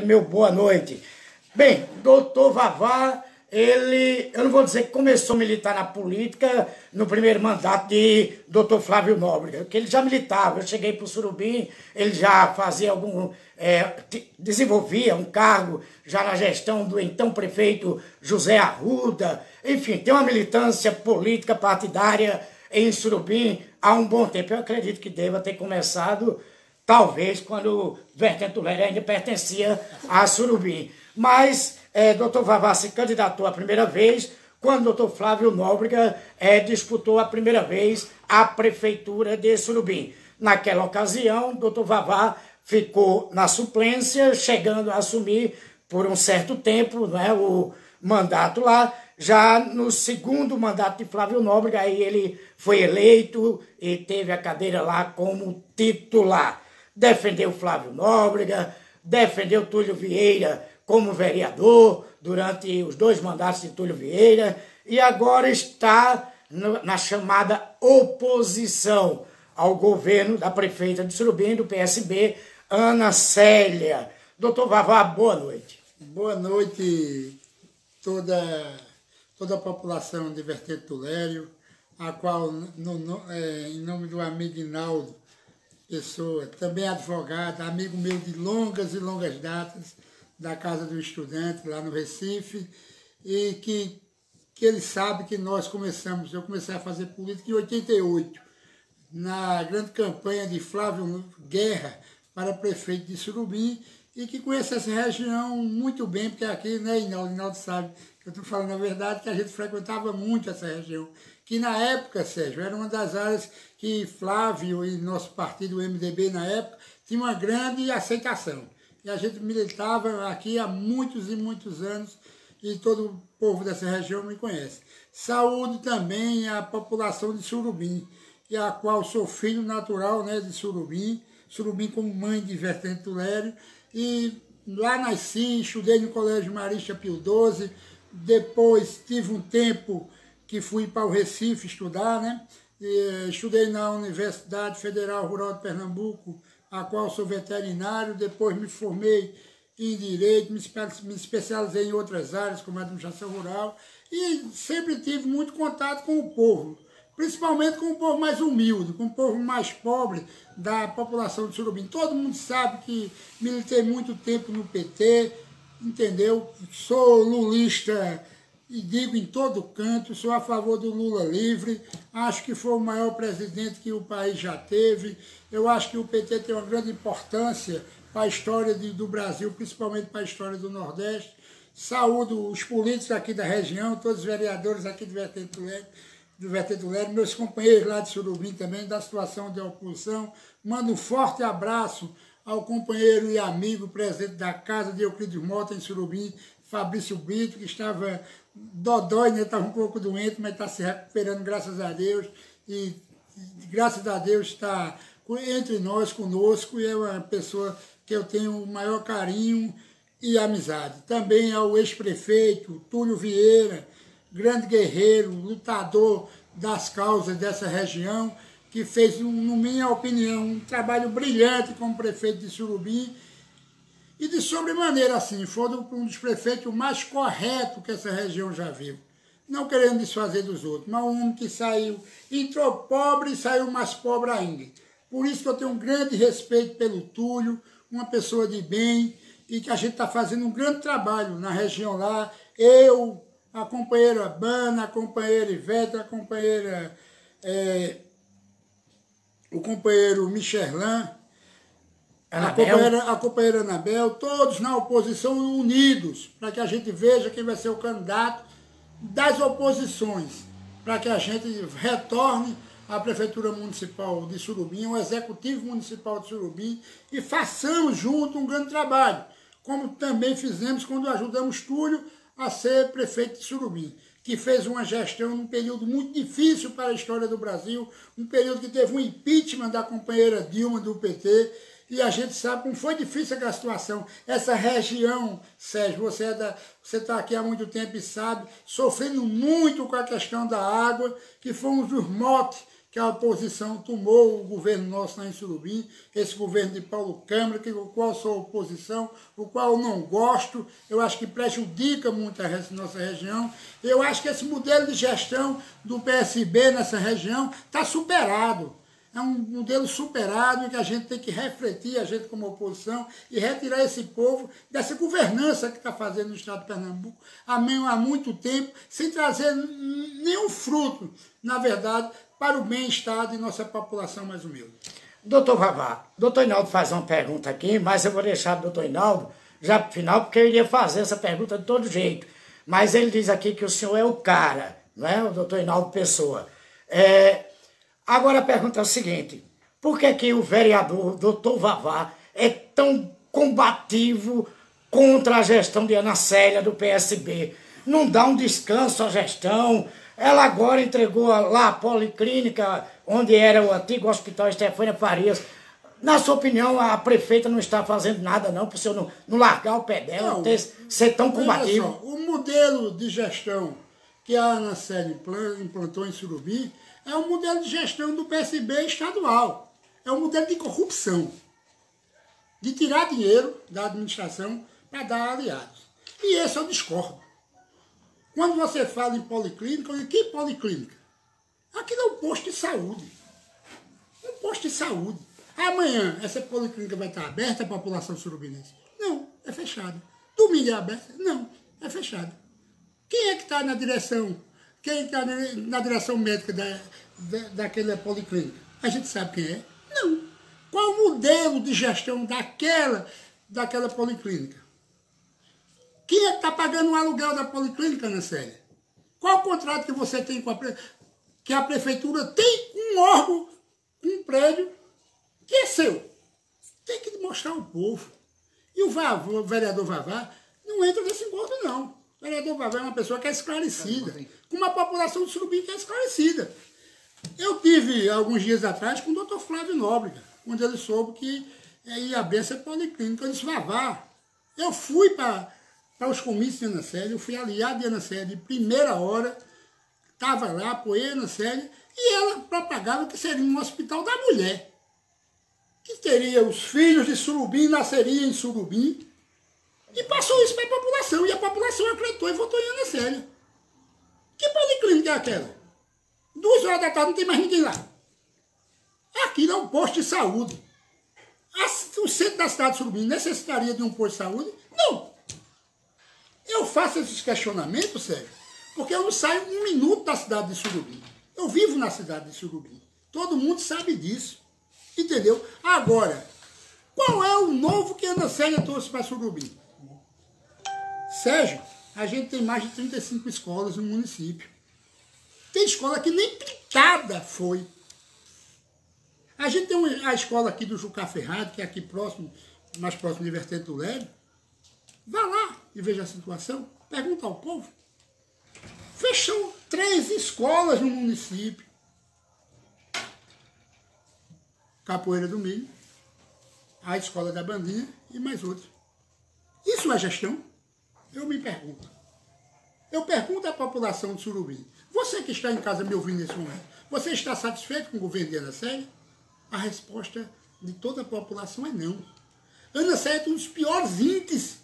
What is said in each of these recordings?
Meu boa noite. Bem, doutor Vavá, ele, eu não vou dizer que começou a militar na política no primeiro mandato de doutor Flávio Nóbrega, porque ele já militava. Eu cheguei para o Surubim, ele já fazia algum. É, desenvolvia um cargo já na gestão do então prefeito José Arruda. Enfim, tem uma militância política partidária em Surubim há um bom tempo. Eu acredito que deva ter começado talvez quando Vertente Lera ainda pertencia a Surubim. Mas é, doutor Vavá se candidatou a primeira vez quando doutor Flávio Nóbrega é, disputou a primeira vez a prefeitura de Surubim. Naquela ocasião, doutor Vavá ficou na suplência, chegando a assumir por um certo tempo né, o mandato lá. Já no segundo mandato de Flávio Nóbrega, aí ele foi eleito e teve a cadeira lá como titular defendeu Flávio Nóbrega, defendeu Túlio Vieira como vereador durante os dois mandatos de Túlio Vieira e agora está na chamada oposição ao governo da prefeita de Surubim, do PSB, Ana Célia. Doutor Vavá, boa noite. Boa noite toda, toda a população de Vertente Tulério, a qual, no, no, é, em nome do amigo Inaldo, pessoa, também advogado, amigo meu de longas e longas datas, da Casa do Estudante, lá no Recife, e que, que ele sabe que nós começamos, eu comecei a fazer política em 88, na grande campanha de Flávio Guerra para prefeito de Surubim, e que conhece essa região muito bem, porque aqui, né, Inaldo, Inaldo sabe, eu estou falando a verdade, que a gente frequentava muito essa região que na época, Sérgio, era uma das áreas que Flávio e nosso partido, MDB, na época, tinha uma grande aceitação. E a gente militava aqui há muitos e muitos anos e todo o povo dessa região me conhece. Saúde também a população de Surubim, e a qual sou filho natural né, de Surubim, Surubim como mãe de Vertente Tulério, e lá nasci, estudei no Colégio Marista Pio XII, depois tive um tempo que fui para o Recife estudar, né? Eh, estudei na Universidade Federal Rural de Pernambuco, a qual sou veterinário, depois me formei em Direito, me, especializei em outras áreas, como administração rural, e sempre tive muito contato com o povo, principalmente com o povo mais humilde, com o povo mais pobre da população de Surubim. Todo mundo sabe que militei muito tempo no PT, entendeu? Sou lulista e digo em todo canto, sou a favor do Lula livre, acho que foi o maior presidente que o país já teve, eu acho que o PT tem uma grande importância para a história de, do Brasil, principalmente para a história do Nordeste. Saúdo os políticos aqui da região, todos os vereadores aqui do Vertente do Vertente meus companheiros lá de Surubim também, da situação de oposição. Mando um forte abraço ao companheiro e amigo presidente da Casa de Euclides Mota em Surubim, Fabrício Brito, que estava dodói, né? Estava um pouco doente, mas está se recuperando, graças a Deus. E graças a Deus está entre nós, conosco, e é uma pessoa que eu tenho o maior carinho e amizade. Também ao ex-prefeito Túlio Vieira, grande guerreiro, lutador das causas dessa região, que fez, na minha opinião, um trabalho brilhante como prefeito de Surubim e de sobremaneira, assim, foi um dos prefeitos mais corretos que essa região já viu. Não querendo desfazer dos outros, mas um homem que saiu, entrou pobre e saiu mais pobre ainda. Por isso que eu tenho um grande respeito pelo Túlio, uma pessoa de bem, e que a gente está fazendo um grande trabalho na região lá. Eu, a companheira Bana, a companheira Ivete, a companheira. É, o companheiro Michelin, a companheira, a companheira Anabel, todos na oposição unidos, para que a gente veja quem vai ser o candidato das oposições, para que a gente retorne à Prefeitura Municipal de Surubim, ao Executivo Municipal de Surubim, e façamos junto um grande trabalho, como também fizemos quando ajudamos Túlio a ser prefeito de Surubim, que fez uma gestão num período muito difícil para a história do Brasil, um período que teve um impeachment da companheira Dilma do PT, e a gente sabe como foi difícil aquela situação. Essa região, Sérgio, você é está aqui há muito tempo e sabe, sofrendo muito com a questão da água, que foi um dos motes que a oposição tomou o governo nosso lá em Surubim, esse governo de Paulo Câmara, que, o qual sou oposição, o qual não gosto, eu acho que prejudica muito a nossa região. Eu acho que esse modelo de gestão do PSB nessa região está superado. É um modelo superado que a gente tem que refletir, a gente como oposição, e retirar esse povo dessa governança que está fazendo no Estado de Pernambuco há muito tempo, sem trazer nenhum fruto, na verdade, para o bem-estar de nossa população mais humilde. Doutor Vavá, doutor Inaldo faz uma pergunta aqui, mas eu vou deixar o doutor Inaldo já para o final, porque eu iria fazer essa pergunta de todo jeito. Mas ele diz aqui que o senhor é o cara, não é? O doutor Inaldo Pessoa. É, agora a pergunta é o seguinte, por que, que o vereador, doutor Vavá, é tão combativo contra a gestão de Ana Célia do PSB? Não dá um descanso à gestão, ela agora entregou lá a policlínica, onde era o antigo hospital Estefânia Farias. Na sua opinião, a prefeita não está fazendo nada não, para o senhor não, não largar o pé dela, não, ter, ser tão combativo? Só, o modelo de gestão que a Ana Célia implantou em Surubim é um modelo de gestão do PSB estadual. É um modelo de corrupção. De tirar dinheiro da administração para dar aliados. E esse eu discordo. Quando você fala em policlínica, eu digo, que policlínica? Aquilo é um posto de saúde. Um posto de saúde. Amanhã, essa policlínica vai estar aberta à população surubinense? Não, é fechada. Domingo é aberta? Não, é fechada. Quem é que está na direção? Quem está na direção médica da, da, daquela policlínica? A gente sabe quem é? Não. Qual o modelo de gestão daquela, daquela policlínica? Quem é está pagando o aluguel da policlínica, Célia? Qual o contrato que você tem com a que a prefeitura tem um órgão, um prédio que é seu? Tem que mostrar ao povo. E o, Vavá, o vereador Vavá não entra nesse encontro, não. O vereador Vavá é uma pessoa que é esclarecida, com uma população de Surubim que é esclarecida. Eu tive, alguns dias atrás, com o doutor Flávio Nóbrega, quando ele soube que ia abrir essa policlínica. Eu disse, Vavá, eu fui para os comícios de Ana Célia, eu fui aliado de Ana Célia de primeira hora, estava lá, apoiei Ana Célia, e ela propagava que seria um hospital da mulher. Que teria os filhos de Surubim, nasceriam em Surubim, e passou isso para a população, e a população acreditou e votou em Ana Célia. Que policlínica é aquela? Duas horas da tarde não tem mais ninguém lá. Aquilo é um posto de saúde. O centro da cidade de Surubim necessitaria de um posto de saúde? Não. Eu faço esses questionamentos, Sérgio, porque eu não saio um minuto da cidade de Surubim. Eu vivo na cidade de Surubim. Todo mundo sabe disso. Entendeu? Agora, qual é o novo que Ana Célia trouxe para Surubim? Sérgio, a gente tem mais de 35 escolas no município. Tem escola que nem pintada foi. A gente tem a escola aqui do Jucá Ferrado, que é aqui próximo, mais próximo de Vertente do Lélio. Vá lá e veja a situação. Pergunta ao povo. Fechou três escolas no município. Capoeira do Milho, a Escola da Bandinha e mais outras. Isso é gestão? Eu me pergunto. Eu pergunto à população de Surubim. Você que está em casa me ouvindo nesse momento, você está satisfeito com o governo de Ana Séria? A resposta de toda a população é não. Ana Séria tem um dos piores índices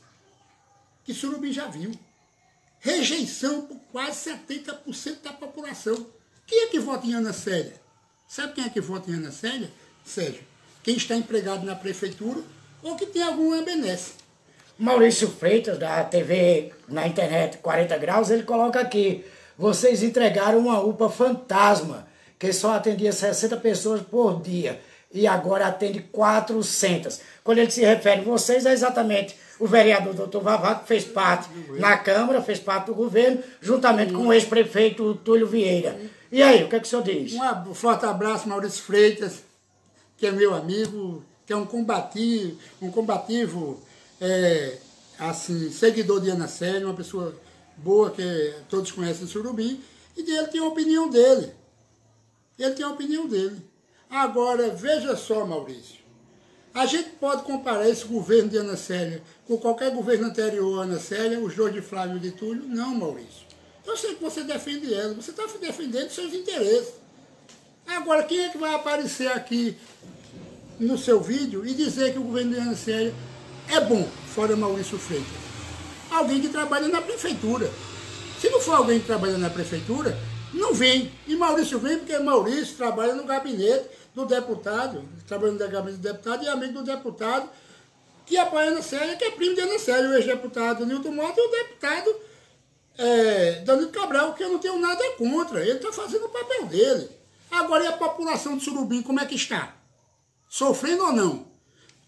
que Surubim já viu. Rejeição por quase 70% da população. Quem é que vota em Ana Célia? Sabe quem é que vota em Ana Célia? Sérgio, quem está empregado na prefeitura ou que tem alguma benesse. Maurício Freitas, da TV na internet 40 Graus, ele coloca aqui: vocês entregaram uma UPA fantasma, que só atendia 60 pessoas por dia e agora atende 400. Quando ele se refere a vocês, é exatamente o vereador doutor Vavá, que fez parte na Câmara, fez parte do governo, juntamente com o ex-prefeito Túlio Vieira. E aí, o que, é que o senhor diz? Um forte abraço, Maurício Freitas, que é meu amigo, que é um combativo, um combativo é, assim, seguidor de Ana Séria, uma pessoa boa que todos conhecem em Surubim, e ele tem a opinião dele. Ele tem a opinião dele. Agora, veja só, Maurício. A gente pode comparar esse governo de Ana Célia com qualquer governo anterior a Ana Célia, os dois de Flávio e de Túlio? Não, Maurício. Eu sei que você defende ela, você está defendendo seus interesses. Agora, quem é que vai aparecer aqui no seu vídeo e dizer que o governo de Ana é bom, fora Maurício Freitas? Alguém que trabalha na prefeitura. Se não for alguém que trabalha na prefeitura, não vem. E Maurício vem porque Maurício trabalha no gabinete do deputado, trabalha no gabinete do deputado e é amigo do deputado que apoia a Ana Célia, que é primo de Ana Célia, o ex-deputado Nilton Mota e o deputado é, Danilo Cabral, que eu não tenho nada contra. Ele está fazendo o papel dele. Agora, e a população de Surubim, como é que está? Sofrendo ou não?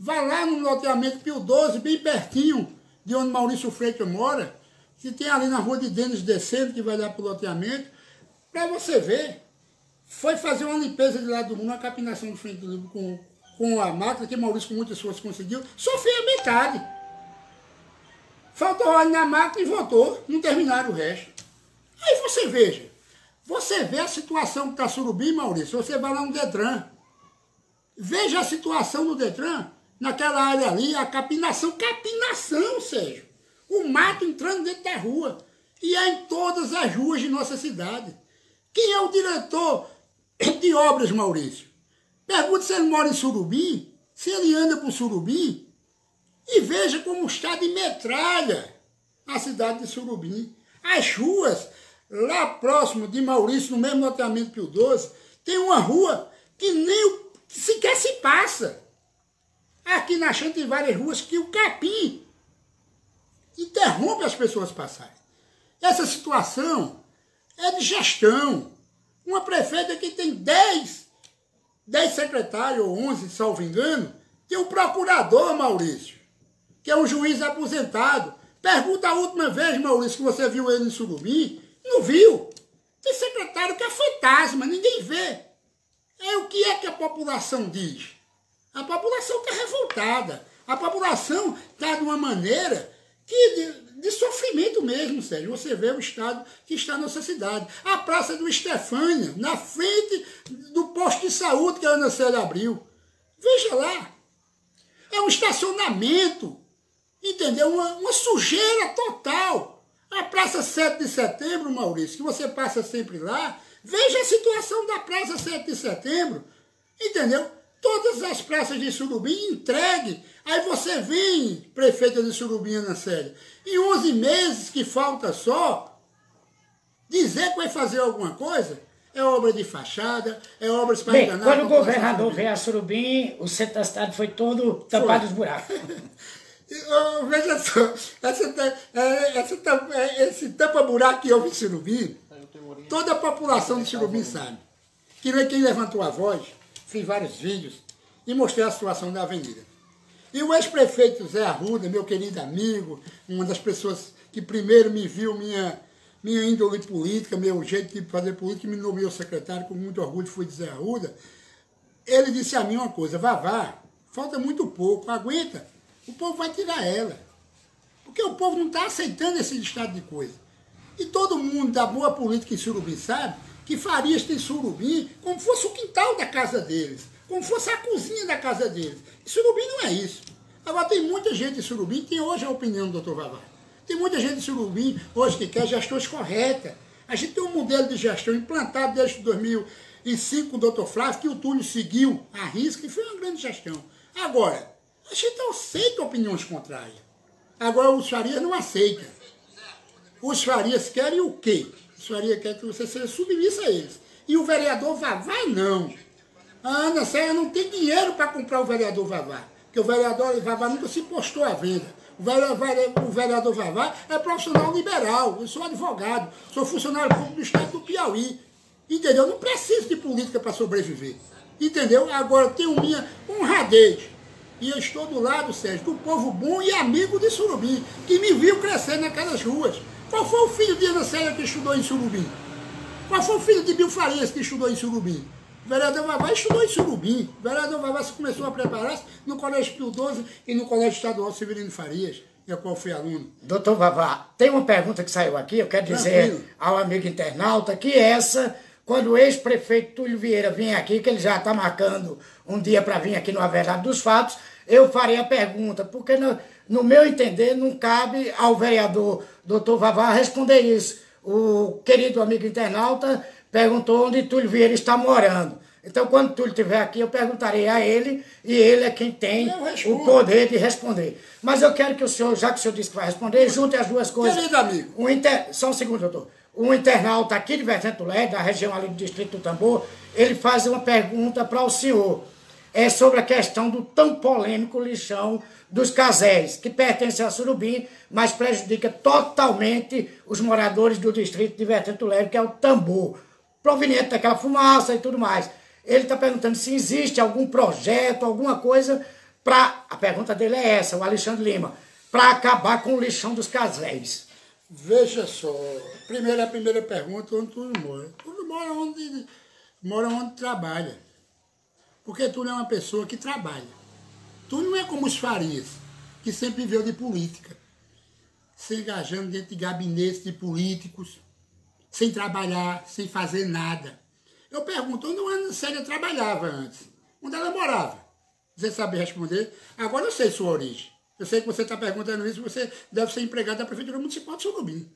Vá lá no loteamento Pio 12, bem pertinho de onde Maurício Freitas mora, que tem ali na rua de Denis descendo, que vai dar para o loteamento, para você ver. Foi fazer uma limpeza de lado do mundo, uma capinação de frente do livro com, com a máquina, que Maurício com muitas forças conseguiu, só fez a metade. Faltou óleo na máquina e voltou, não terminaram o resto. Aí você veja, você vê a situação que está Surubim, Maurício, você vai lá no Detran. Veja a situação do Detran, naquela área ali, a capinação, capinação, Sérgio. O mato entrando dentro da rua. E é em todas as ruas de nossa cidade. Quem é o diretor de obras, Maurício? Pergunte se ele mora em Surubim, se ele anda por Surubim, e veja como está de metralha a cidade de Surubim. As ruas, lá próximo de Maurício, no mesmo loteamento Pio 12, tem uma rua que nem sequer se passa. Aqui na Chã tem várias ruas que o capim interrompe as pessoas passarem. Essa situação é de gestão. Uma prefeita que tem 10, 10 secretários ou 11, salvo engano, tem um procurador, Maurício, que é um juiz aposentado. Pergunta a última vez, Maurício, que você viu ele em Surubim. Não viu. Tem secretário que é fantasma, ninguém vê. É o que é que a população diz? A população está revoltada. A população está de uma maneira que de, de, sofrimento mesmo, Sérgio. Você vê o estado que está na nossa cidade. A Praça do Estefânia, na frente do posto de saúde que a Ana Célia abriu. Veja lá. É um estacionamento, entendeu? Uma, uma sujeira total. A Praça 7 de Setembro, Maurício, que você passa sempre lá, Veja a situação da Praça 7 de Setembro, entendeu? Todas as praças de Surubim entregue. Aí você vem, prefeita de Surubim, Ana Célia, em 11 meses que falta só, dizer que vai fazer alguma coisa, é obra de fachada, é obra para Bem, enganar. Quando o governador veio a Surubim, o centro da cidade foi todo tapado os buracos. veja só, essa, é, essa, é, esse tapa-buraco que houve em Surubim, Toda a população de Chirubim sabe. Que quem levantou a voz, fiz vários vídeos e mostrei a situação da avenida. E o ex-prefeito Zé Arruda, meu querido amigo, uma das pessoas que primeiro me viu minha, minha índole política, meu jeito de fazer política, me nomeou secretário, com muito orgulho fui de Zé Arruda, ele disse a mim uma coisa, Vavá, falta muito pouco, aguenta, o povo vai tirar ela. Porque o povo não está aceitando esse estado de coisa. E todo mundo da boa política em Surubim sabe que Farias tem Surubim como fosse o quintal da casa deles, como fosse a cozinha da casa deles. E Surubim não é isso. Agora tem muita gente em Surubim tem hoje a opinião do doutor Vavá. Tem muita gente em Surubim hoje que quer gestões corretas. A gente tem um modelo de gestão implantado desde 2005 com o doutor Flávio, que o Túlio seguiu a risca e foi uma grande gestão. Agora, a gente aceita opiniões contrárias. Agora o Farias não aceita. Os Farias querem o quê? Os Farias querem que você seja submissa a eles. E o vereador Vavá não. A Ana Séria não tem dinheiro para comprar o vereador Vavá. Porque o vereador Vavá nunca se postou à venda. O vereador, o vereador Vavá é profissional liberal. Eu sou advogado. Sou funcionário público do estado do Piauí. Entendeu? Não preciso de política para sobreviver. Entendeu? Agora tenho minha honradez. E eu estou do lado, Sérgio, do povo bom e amigo de Surubim, que me viu crescer naquelas ruas. Qual foi o filho de Ana Célia que estudou em Surubim? Qual foi o filho de Bill Farias que estudou em Surubim? O vereador Vavá estudou em Surubim. O vereador Vavá começou a preparar-se no Colégio Pio XII e no Colégio Estadual Severino Farias, e a qual foi aluno. Doutor Vavá, tem uma pergunta que saiu aqui, eu quero dizer Tranquilo. ao amigo internauta que essa, quando o ex-prefeito Túlio Vieira vem aqui, que ele já está marcando um dia para vir aqui no A Verdade dos Fatos, eu farei a pergunta, porque no, no meu entender não cabe ao vereador doutor Vavá responder isso. O querido amigo internauta perguntou onde Túlio Vieira está morando. Então, quando Túlio estiver aqui, eu perguntarei a ele, e ele é quem tem o poder de responder. Mas eu quero que o senhor, já que o senhor disse que vai responder, junte as duas coisas. Querido amigo. Um inter... Só um segundo, doutor. Um internauta aqui de Vertente Leste, da região ali do Distrito do Tambor, ele faz uma pergunta para o senhor. É sobre a questão do tão polêmico lixão dos casés, que pertence a Surubim, mas prejudica totalmente os moradores do distrito de Vertente Leste, que é o Tambor, proveniente daquela fumaça e tudo mais. Ele está perguntando se existe algum projeto, alguma coisa para. A pergunta dele é essa, o Alexandre Lima, para acabar com o lixão dos casés. Veja só, primeira, a primeira pergunta, onde tudo mora? Tudo mora onde, mora onde trabalha. Porque tu é uma pessoa que trabalha. Tu não é como os Farias, que sempre viveu de política, se engajando dentro de gabinetes de políticos, sem trabalhar, sem fazer nada. Eu pergunto, onde Ana Célia trabalhava antes? Onde ela morava? Você sabe responder? Agora eu sei sua origem. Eu sei que você está perguntando isso, você deve ser empregado da Prefeitura Municipal de Surubim.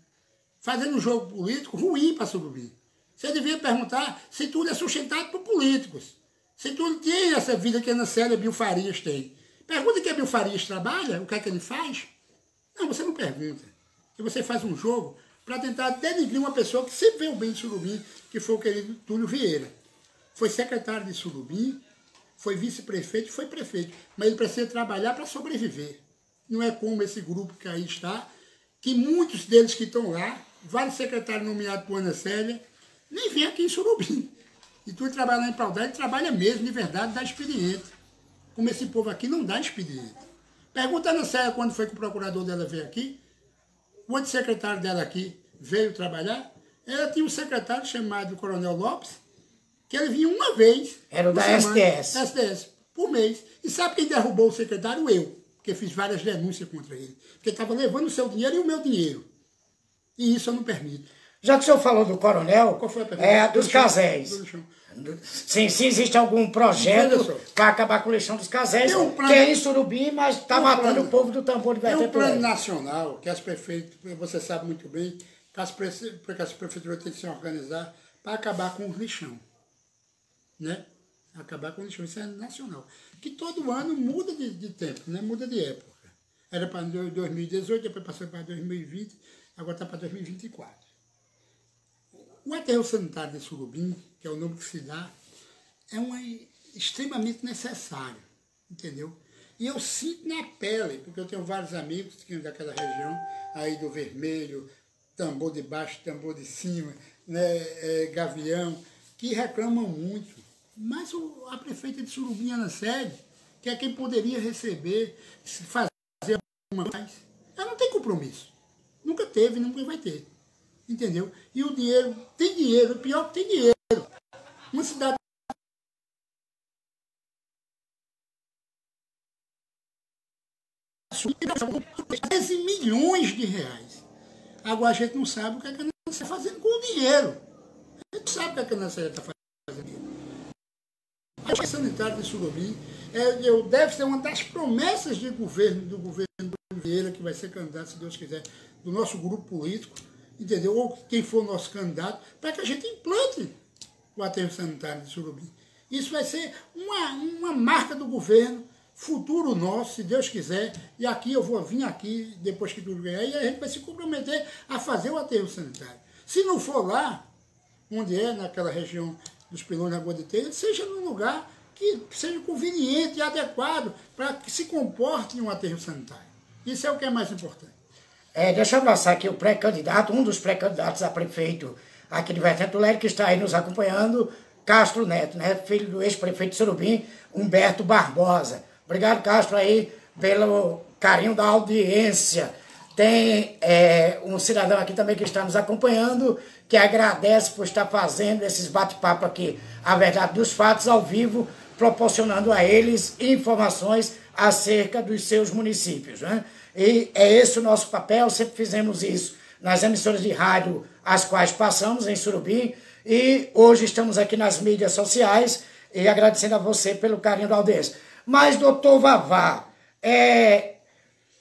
Fazendo um jogo político ruim para Surubim. Você devia perguntar se tudo é sustentado por políticos. Se tudo tem essa vida que a Ana Célia Bill Farias tem. Pergunta que a Bill Farias trabalha, o que é que ele faz? Não, você não pergunta. E você faz um jogo para tentar denigrir uma pessoa que sempre veio bem de Surubim, que foi o querido Túlio Vieira. Foi secretário de Surubim, foi vice-prefeito foi prefeito. Mas ele precisa trabalhar para sobreviver. Não é como esse grupo que aí está, que muitos deles que estão lá, vários secretários nomeados por Ana Célia, nem vêm aqui em Surubim. E tu trabalha em Paudade, trabalha mesmo, de verdade, dá expediente. Como esse povo aqui não dá expediente. Pergunta a Ana Célia quando foi que o procurador dela veio aqui, o outro secretário dela aqui veio trabalhar, ela tinha um secretário chamado Coronel Lopes, que ele vinha uma vez. Era o da semana, SDS. SDS, por mês. E sabe quem derrubou o secretário? Eu. Porque fiz várias denúncias contra ele. Porque estava levando o seu dinheiro e o meu dinheiro. E isso eu não permito. Já que o senhor falou do coronel, Qual foi a pergunta? é dos Do Sim, se existe algum projeto para acabar com o lixão dos casés, Tem um plano- que é em Surubim, mas está matando plano- o povo do tambor de Tem um plano nacional que as prefeitas, você sabe muito bem, que as, que as prefeituras têm que se organizar para acabar com o lixão. Né? Acabar com o lixão, isso é nacional. Que todo ano muda de, de tempo, né? muda de época. Era para 2018, depois passou para 2020, agora está para 2024. O aterro sanitário de Surubim, que é o nome que se dá, é uma, extremamente necessário, entendeu? E eu sinto na pele, porque eu tenho vários amigos que daquela região, aí do Vermelho, Tambor de Baixo, Tambor de Cima, né, é, Gavião, que reclamam muito. Mas o, a prefeita de Surubim, Ana Sede, que é quem poderia receber, fazer uma mais, ela não tem compromisso. Nunca teve, nunca vai ter. Entendeu? E o dinheiro, tem dinheiro, pior que tem dinheiro. Uma cidade 13 milhões de reais. Agora a gente não sabe o que, é a Nancy está fazendo com o dinheiro. A gente sabe o que, é a Nancy está fazendo. A agência sanitária de Surubim é, eu, deve ser uma das promessas de governo, do governo do Vieira, que vai ser candidato, se Deus quiser, do nosso grupo político, entendeu? Ou quem for nosso candidato, para que a gente implante o aterro sanitário de Surubim. Isso vai ser uma, uma marca do governo, futuro nosso, se Deus quiser, e aqui eu vou vir aqui, depois que tudo ganhar, e a gente vai se comprometer a fazer o aterro sanitário. Se não for lá, onde é, naquela região dos pilões da Telha, seja num lugar que seja conveniente e adequado para que se comporte em um aterro sanitário. Isso é o que é mais importante. É, deixa eu abraçar aqui o pré-candidato, um dos pré-candidatos a prefeito aqui de Vertente Leste, que está aí nos acompanhando, Castro Neto, né? filho do ex-prefeito Surubim, Humberto Barbosa. Obrigado, Castro, aí, pelo carinho da audiência. Tem é, um cidadão aqui também que está nos acompanhando, que agradece por estar fazendo esses bate-papo aqui, a verdade dos fatos ao vivo, proporcionando a eles informações acerca dos seus municípios. Né? E é esse o nosso papel, sempre fizemos isso nas emissoras de rádio as quais passamos em Surubim, e hoje estamos aqui nas mídias sociais e agradecendo a você pelo carinho da audiência. Mas, doutor Vavá, é,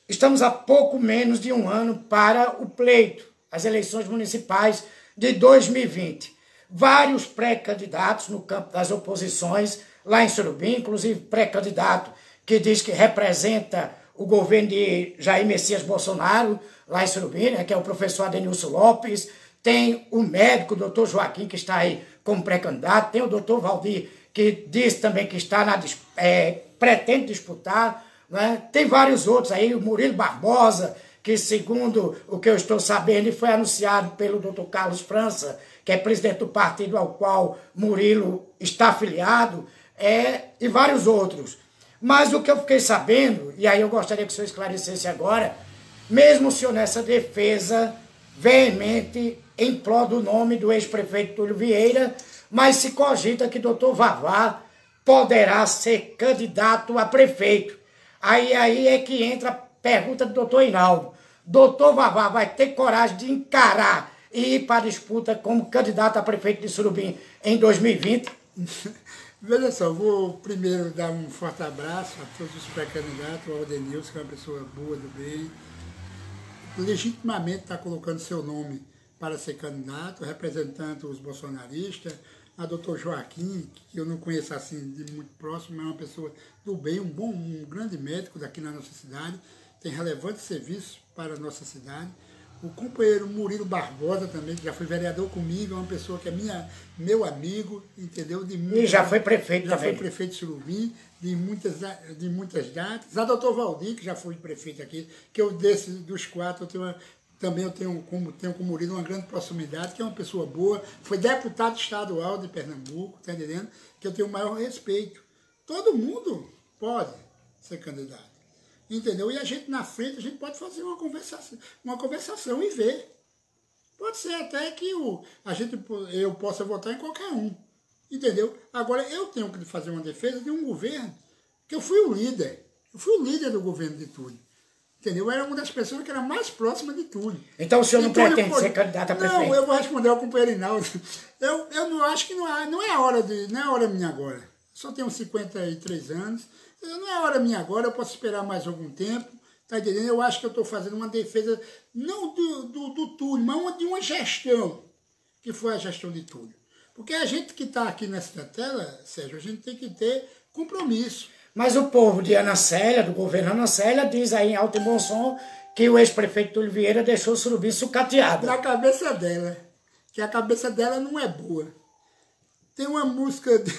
estamos a pouco menos de um ano para o pleito, as eleições municipais de 2020. vários pré-candidatos no campo das oposições lá em Surubim, inclusive pré-candidato que diz que representa o governo de Jair Messias Bolsonaro, lá em Surubim, né, que é o professor Adenilson Lopes, tem o médico, o doutor Joaquim, que está aí como pré-candidato, tem o doutor Valdir, que diz também que está na, é, pretende disputar, né? tem vários outros aí, o Murilo Barbosa, que segundo o que eu estou sabendo, foi anunciado pelo doutor Carlos França, que é presidente do partido ao qual Murilo está afiliado, é, e vários outros. Mas o que eu fiquei sabendo, e aí eu gostaria que o senhor esclarecesse agora, mesmo o senhor nessa defesa veemente em prol do nome do ex-prefeito Túlio Vieira, mas se cogita que doutor Vavá poderá ser candidato a prefeito. Aí, aí é que entra a pergunta do doutor Hinaldo. Doutor Vavá vai ter coragem de encarar e ir para a disputa como candidato a prefeito de Surubim em 2020? Veja só, vou primeiro dar um forte abraço a todos os pré-candidatos, ao Aldenilson, que é uma pessoa boa do bem, legitimamente está colocando seu nome para ser candidato, representando os bolsonaristas, a doutor Joaquim, que eu não conheço assim de muito próximo, mas é uma pessoa do bem, um bom, um grande médico daqui na nossa cidade, tem relevante serviço para a nossa cidade. O companheiro Murilo Barbosa também, que já foi vereador comigo, é uma pessoa que é minha, meu amigo, entendeu? De muitas, e já foi prefeito já também. Já foi prefeito de Surubim, de muitas, de muitas datas. A doutor Valdir, que já foi prefeito aqui, que eu desse, dos quatro, eu tenho uma, também eu tenho, como, tenho com o Murilo uma grande proximidade, que é uma pessoa boa, foi deputado estadual de Pernambuco, tá entendendo? Que eu tenho o maior respeito. Todo mundo pode ser candidato. Entendeu? E a gente na frente, a gente pode fazer uma conversação, uma conversação e ver. Pode ser até que o, a gente, eu possa votar em qualquer um. Entendeu? Agora, eu tenho que fazer uma defesa de um governo que eu fui o líder. Eu fui o líder do governo de Túlio. Entendeu? Eu era uma das pessoas que era mais próxima de Túlio. Então o senhor não pretende pode... ser candidato a prefeito? Não, eu vou responder ao companheiro Inaldo. Eu, eu não acho que não é, não é a hora de. Não é a hora minha agora. Só tenho 53 anos. Não é hora minha agora, eu posso esperar mais algum tempo. Tá entendendo? Eu acho que eu estou fazendo uma defesa, não do, do, do Túlio, mas de uma gestão, que foi a gestão de Túlio. Porque a gente que está aqui nessa tela, Sérgio, a gente tem que ter compromisso. Mas o povo de Ana Célia, do governo Ana Célia, diz aí em alto e bom som que o ex-prefeito Túlio Vieira deixou o surubim sucateado. Na cabeça dela, que a cabeça dela não é boa. Tem uma música de,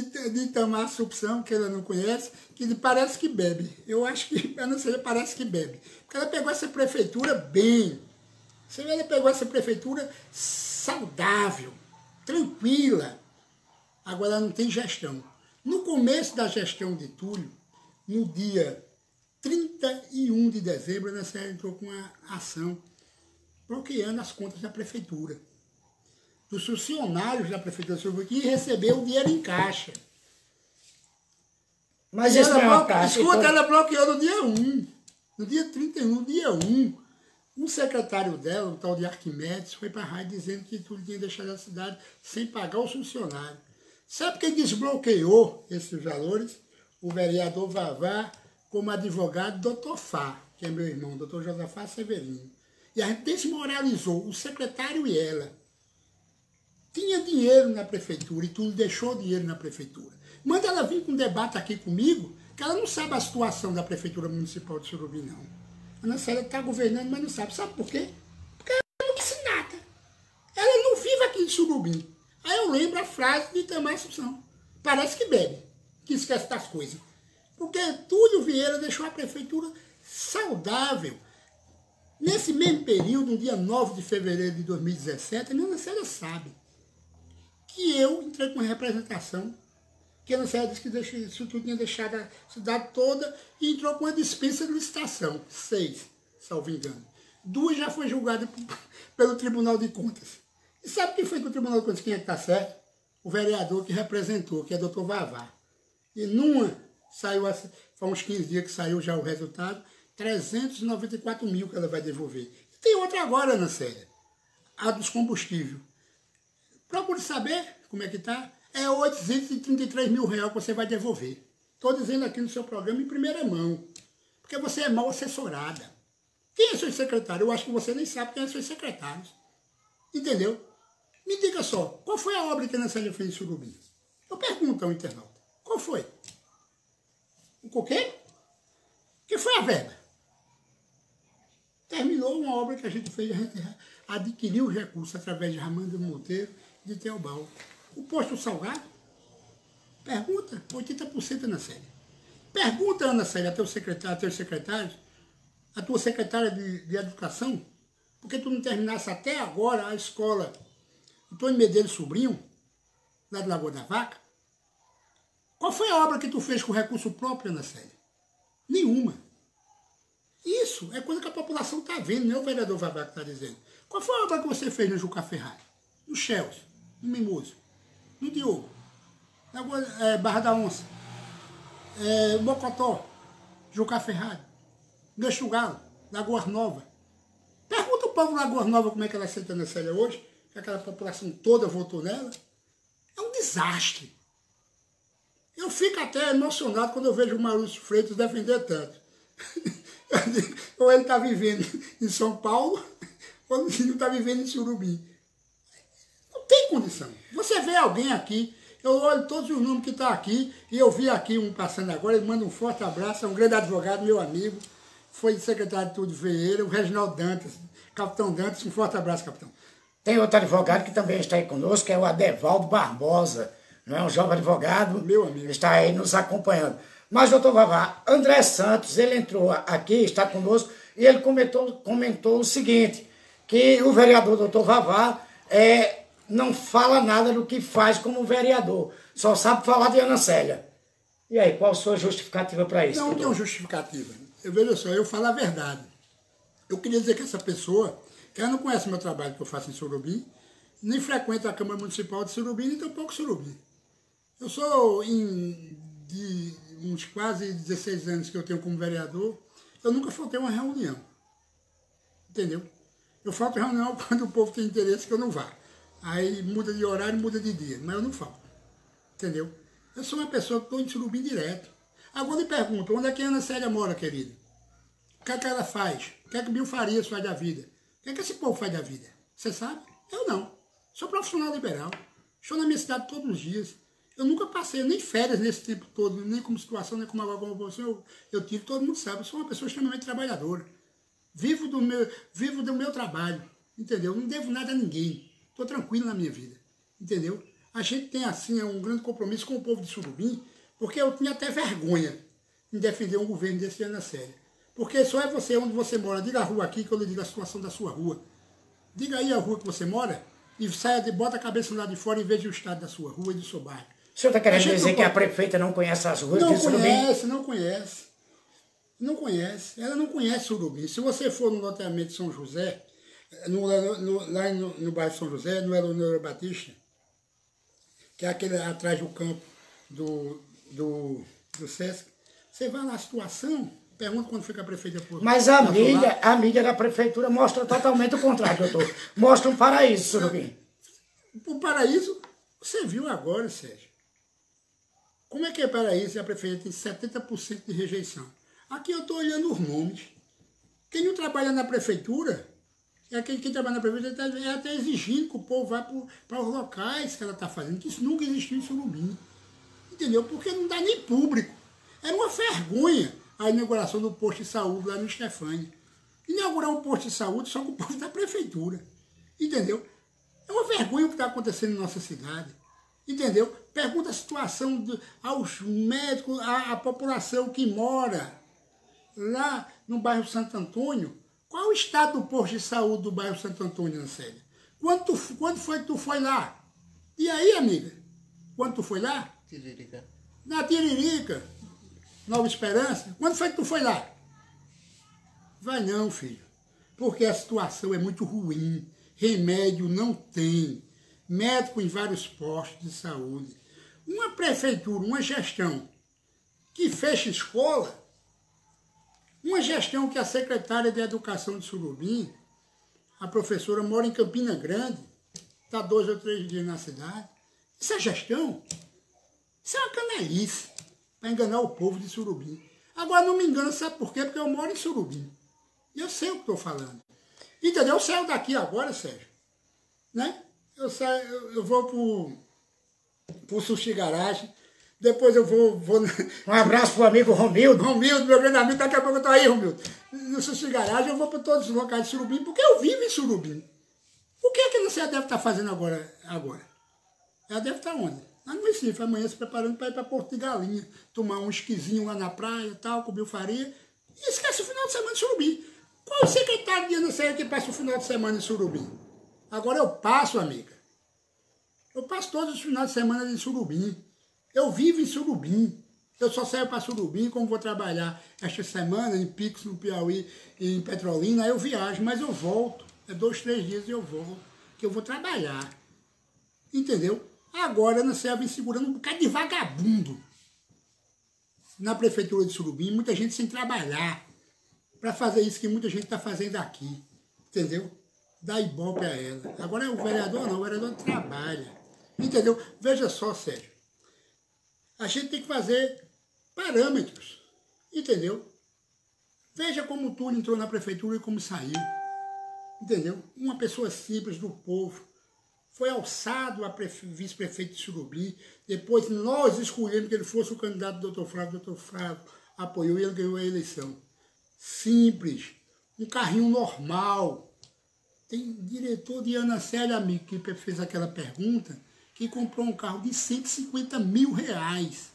de, de Itamar Supção, que ela não conhece, que parece que bebe. Eu acho que, eu não sei, parece que bebe. Porque ela pegou essa prefeitura bem. Você vê, ela pegou essa prefeitura saudável, tranquila. Agora ela não tem gestão. No começo da gestão de Túlio, no dia 31 de dezembro, a Nessa entrou com uma ação bloqueando as contas da prefeitura dos funcionários da Prefeitura de que recebeu o dinheiro em caixa. Mas isso é uma caixa. Escuta, então... ela bloqueou no dia 1. No dia 31, no dia 1. Um secretário dela, o tal de Arquimedes, foi para a rádio dizendo que tudo tinha deixado a cidade sem pagar os funcionários. Sabe quem desbloqueou esses valores? O vereador Vavá, como advogado, doutor Fá, que é meu irmão, doutor Josafá Severino. E a gente desmoralizou o secretário e ela tinha dinheiro na prefeitura e tudo deixou dinheiro na prefeitura. Manda ela vir com um debate aqui comigo, que ela não sabe a situação da prefeitura municipal de Surubim, não. A Ana Célia está governando, mas não sabe. Sabe por quê? Porque ela não disse nada. Ela não vive aqui em Surubim. Aí eu lembro a frase de Itamar Assunção. Parece que bebe, que esquece das coisas. Porque Túlio Vieira deixou a prefeitura saudável. Nesse mesmo período, no dia 9 de fevereiro de 2017, a Ana Célia sabe que eu entrei com representação, que a Anunciada disse que deixa, isso tudo tinha deixado a cidade toda e entrou com uma dispensa de licitação. Seis, salvo engano. Duas já foi julgadas pelo Tribunal de Contas. E sabe quem foi que o Tribunal de Contas, quem é que está certo? O vereador que representou, que é doutor Vavá. E numa, saiu, faz uns 15 dias que saiu já o resultado, 394 mil que ela vai devolver. E tem outra agora, Ana Célia, a dos combustíveis. Procure saber como é que está. É 833 mil reais que você vai devolver. Estou dizendo aqui no seu programa em primeira mão. Porque você é mal assessorada. Quem é seu secretário? Eu acho que você nem sabe quem é seus secretários. Entendeu? Me diga só, qual foi a obra que a Ana fez em Surubim? Eu pergunto ao internauta, qual foi? O quê? Que foi a verba? Terminou uma obra que a gente fez, a gente adquiriu os recursos através de Ramando Monteiro de Teobal. O posto salgado? Pergunta, 80% Ana Célia. Pergunta, Ana Célia, a teu secretário, a teus secretários, a tua secretária de, de Educação, porque tu não terminasse até agora a escola Antônio Medeiros Sobrinho, lá de Lagoa da Vaca? Qual foi a obra que tu fez com recurso próprio, Ana Célia? Nenhuma. Isso é coisa que a população está vendo, não é o vereador que está dizendo. Qual foi a obra que você fez no Juca Ferrari? No Chelsea, no Mimoso, no Diogo, na é, Barra da Onça, é, Mocotó, Juca Ferrari, Gancho Galo, Lagoa Nova. Pergunta o povo Lagoa Nova como é que ela senta na Célia hoje, que aquela população toda votou nela. É um desastre. Eu fico até emocionado quando eu vejo o Maurício Freitas defender tanto. ou ele está vivendo em São Paulo, ou ele está vivendo em Surubim. Tem condição. Você vê alguém aqui, eu olho todos os nomes que estão tá aqui, e eu vi aqui um passando agora, ele manda um forte abraço, é um grande advogado, meu amigo, foi secretário de tudo Vieira, o Reginaldo Dantas, capitão Dantas, um forte abraço, capitão. Tem outro advogado que também está aí conosco, que é o Adevaldo Barbosa, não é um jovem advogado, meu amigo, está aí nos acompanhando. Mas, doutor Vavá, André Santos, ele entrou aqui, está conosco, e ele comentou, comentou o seguinte, que o vereador doutor Vavá é, não fala nada do que faz como vereador, só sabe falar de Ana Célia. E aí, qual a sua justificativa para isso? Não tem justificativa. Eu vejo só, eu falo a verdade. Eu queria dizer que essa pessoa, ela não conhece o meu trabalho que eu faço em Surubim, nem frequenta a Câmara Municipal de Surubim, nem tampouco Surubim. Eu sou em, de uns quase 16 anos que eu tenho como vereador, eu nunca faltei uma reunião. Entendeu? Eu falto reunião quando o povo tem interesse que eu não vá. Aí muda de horário, muda de dia, mas eu não falto. Entendeu? Eu sou uma pessoa que estou em Surubim direto. Agora me pergunto, onde é que a Ana Célia mora, querida? O que é que ela faz? O que é que Bill Farias faz da vida? O que é que esse povo faz da vida? Você sabe? Eu não. Sou profissional liberal. Estou na minha cidade todos os dias. Eu nunca passei nem férias nesse tempo todo, nem como situação, nem como agora como você, eu, eu tive, todo mundo sabe, eu sou uma pessoa extremamente trabalhadora. Vivo do meu, vivo do meu trabalho, entendeu? Não devo nada a ninguém. Estou tranquilo na minha vida, entendeu? A gente tem, assim, um grande compromisso com o povo de Surubim, porque eu tinha até vergonha em defender um governo desse ano na série. Porque só é você onde você mora. Diga a rua aqui que eu lhe digo a situação da sua rua. Diga aí a rua que você mora e saia de, bota a cabeça lá de fora e veja o estado da sua rua e do seu bairro. O senhor está querendo dizer que a prefeita não conhece as ruas não de Surubim? Não conhece, não conhece. Não conhece. Ela não conhece Surubim. Se você for no loteamento de São José, no, no, lá no, no bairro São José, no Eleonora Batista, que é aquele atrás do campo do, do, do Sesc, você vai na situação, pergunta quando fica a prefeita por Mas a mídia, a mídia da prefeitura mostra totalmente o contrário, doutor. Mostra um paraíso, Surubim. O paraíso, você viu agora, Sérgio. Como é que é para isso? A prefeitura tem 70% de rejeição. Aqui eu estou olhando os nomes. Quem não trabalha na prefeitura, é quem, quem trabalha na prefeitura está é até exigindo que o povo vá para os locais que ela está fazendo, que isso nunca existiu em Surubim. Entendeu? Porque não dá nem público. É uma vergonha a inauguração do posto de saúde lá no Estefânia. Inaugurar um posto de saúde só com o posto da prefeitura. Entendeu? É uma vergonha o que está acontecendo na nossa cidade. Entendeu? Pergunta a situação de, aos médicos, à, população que mora lá no bairro Santo Antônio. Qual o estado do posto de saúde do bairro Santo Antônio, Ancélia? Quando, tu, quando foi que tu foi lá? E aí, amiga? Quando tu foi lá? Tiririca. Na Tiririca. Nova Esperança. Quando foi que tu foi lá? Vai não, filho. Porque a situação é muito ruim. Remédio não tem médico em vários postos de saúde. Uma prefeitura, uma gestão que fecha escola, uma gestão que a secretária de Educação de Surubim, a professora mora em Campina Grande, está dois ou três dias na cidade. Isso é gestão? Isso é uma canalice para enganar o povo de Surubim. Agora não me engano, sabe por quê? Porque eu moro em Surubim. E eu sei o que estou falando. Entendeu? Eu saio daqui agora, Sérgio. Né? eu, saio, eu, vou pro, pro Sushi Garage, depois eu vou, vou... Um abraço pro amigo Romildo. Romildo, meu grande amigo, daqui a pouco eu tô aí, Romildo. No Sushi Garage eu vou para todos os locais de Surubim, porque eu vivo em Surubim. O que é que você deve estar tá fazendo agora? agora? Ela deve estar tá onde? Lá no Recife, amanhã se preparando para ir para Porto de Galinha, tomar um esquisinho lá na praia e tal, comer farinha. E esquece o final de semana de Surubim. Qual o secretário de Ana que passa o final de semana em Surubim? Agora eu passo, amiga. Eu passo todos os finais de semana em Surubim. Eu vivo em Surubim. Eu só saio para Surubim, como vou trabalhar esta semana em Pix, no Piauí e em Petrolina, eu viajo, mas eu volto. É dois, três dias e eu volto, que eu vou trabalhar. Entendeu? Agora a Ana vem segurando um bocado de vagabundo. Na prefeitura de Surubim, muita gente sem trabalhar. Para fazer isso que muita gente está fazendo aqui. Entendeu? Dá ibope a ela. Agora é o vereador não, o vereador trabalha. Entendeu? Veja só, Sérgio a gente tem que fazer parâmetros, entendeu? Veja como o Túlio entrou na prefeitura e como saiu, entendeu? Uma pessoa simples do povo, foi alçado a vice-prefeito de Surubim, depois nós escolhemos que ele fosse o candidato do Dr. Flávio, o Dr. Flávio apoiou e ele ganhou a eleição. Simples, um carrinho normal. Tem diretor de Ana Célia, amigo, que fez aquela pergunta, que comprou um carro de 150 mil reais.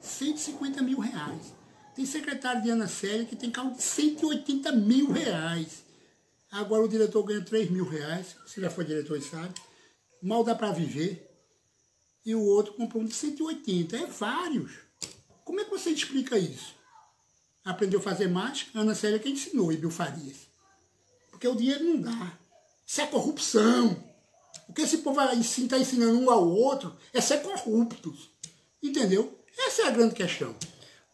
150 mil reais. Tem secretário de Ana Célia que tem carro de 180 mil reais. Agora o diretor ganha 3 mil reais. Você já foi diretor e sabe. Mal dá para viver. E o outro comprou um de 180. É vários. Como é que você explica isso? Aprendeu a fazer mágica? Ana Célia que ensinou, e Farias. Porque o dinheiro não dá. Isso é corrupção. O que esse povo está ensinando um ao outro é ser corruptos. Entendeu? Essa é a grande questão.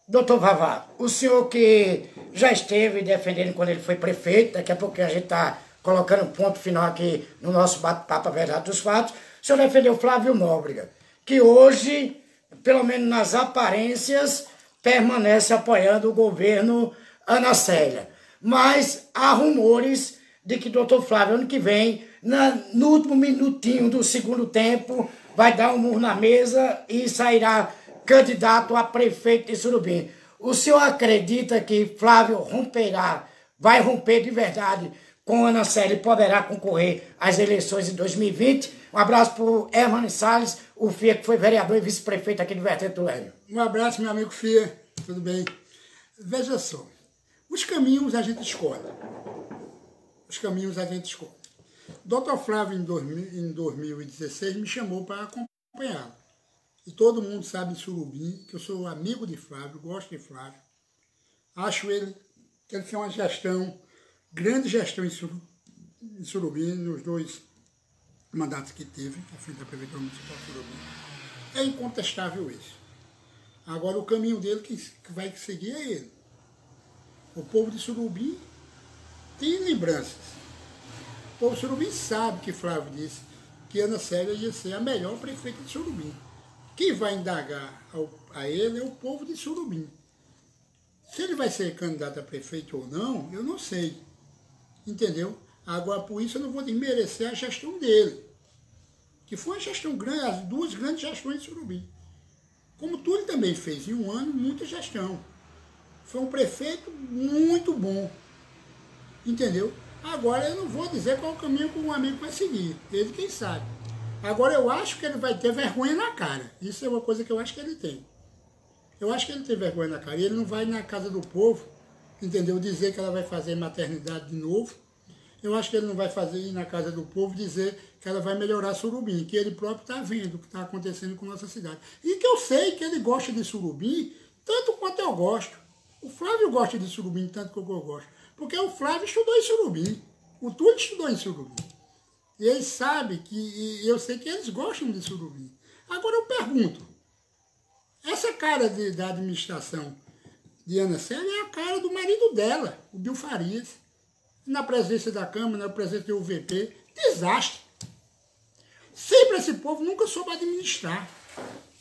Doutor Vavá, o senhor que já esteve defendendo quando ele foi prefeito, daqui a pouco a gente está colocando um ponto final aqui no nosso bate-papo A Verdade dos Fatos, o senhor defendeu Flávio Nóbrega, que hoje, pelo menos nas aparências, permanece apoiando o governo Ana Célia. Mas há rumores de que doutor Flávio, ano que vem, na, no último minutinho do segundo tempo, vai dar um murro na mesa e sairá candidato a prefeito de Surubim. O senhor acredita que Flávio romperá, vai romper de verdade com Ana Célia e poderá concorrer às eleições em 2020? Um abraço para o Hermano Salles, o FIA, que foi vereador e vice-prefeito aqui de Vertente do Lélio. Um abraço, meu amigo FIA. Tudo bem? Veja só, os caminhos a gente escolhe. Os caminhos a gente escolhe. Dr. Flávio, em, 2000, em 2016, me chamou para acompanhá-lo. E todo mundo sabe em Surubim que eu sou amigo de Flávio, gosto de Flávio. Acho ele que ele tem uma gestão, grande gestão em, Surubim, nos dois mandatos que teve, à frente da Prefeitura Municipal de Surubim. É incontestável isso. Agora o caminho dele que vai seguir é ele. O povo de Surubim tem lembranças povo de Surubim sabe que Flávio disse que Ana Célia ia ser a melhor prefeita de Surubim. Quem vai indagar ao, a ele é o povo de Surubim. Se ele vai ser candidato a prefeito ou não, eu não sei. Entendeu? Agora, por isso, eu não vou desmerecer a gestão dele. Que foi uma gestão grande, as duas grandes gestões de Surubim. Como Túlio também fez em um ano, muita gestão. Foi um prefeito muito bom. Entendeu? Agora eu não vou dizer qual o caminho que um amigo vai seguir, ele quem sabe. Agora eu acho que ele vai ter vergonha na cara. Isso é uma coisa que eu acho que ele tem. Eu acho que ele tem vergonha na cara. E ele não vai na casa do povo, entendeu? Dizer que ela vai fazer maternidade de novo. Eu acho que ele não vai fazer ir na casa do povo dizer que ela vai melhorar Surubim, que ele próprio está vendo o que está acontecendo com nossa cidade. E que eu sei que ele gosta de Surubim tanto quanto eu gosto. O Flávio gosta de Surubim tanto quanto eu gosto. Porque o Flávio estudou em Surubim. O Túlio estudou em Surubim. E eles sabem que, eu sei que eles gostam de Surubim. Agora eu pergunto, essa cara de, da administração de Ana Célia é a cara do marido dela, o Bill Farias. Na presença da Câmara, na presença do UVP, desastre. Sempre esse povo nunca soube administrar.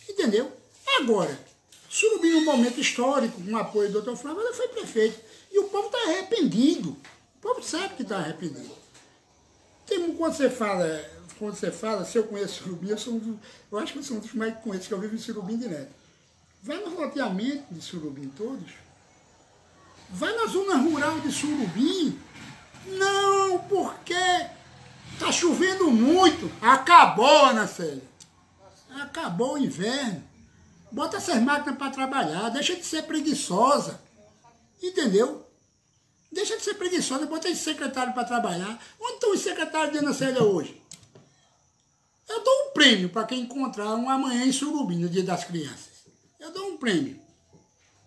Entendeu? Agora, Surubim, num momento histórico, com o apoio do Dr. Flávio, ela foi prefeito. E o povo está arrependido. O povo sabe que está arrependido. Tem, quando você fala, quando você fala, se eu conheço Surubim, eu, sou um eu acho que eu sou um dos mais conhecidos, que eu vivo em Surubim direto. Vai no loteamento de Surubim todos. Vai na zona rural de Surubim. Não, porque tá chovendo muito. Acabou, Ana Célia. Acabou o inverno. Bota essas máquinas para trabalhar. Deixa de ser preguiçosa. Entendeu? Deixa de ser preguiçosa, bota esse secretário para trabalhar. Onde estão os secretários de Ana Célia hoje? Eu dou um prêmio para quem encontrar um amanhã em Surubim, no Dia das Crianças. Eu dou um prêmio.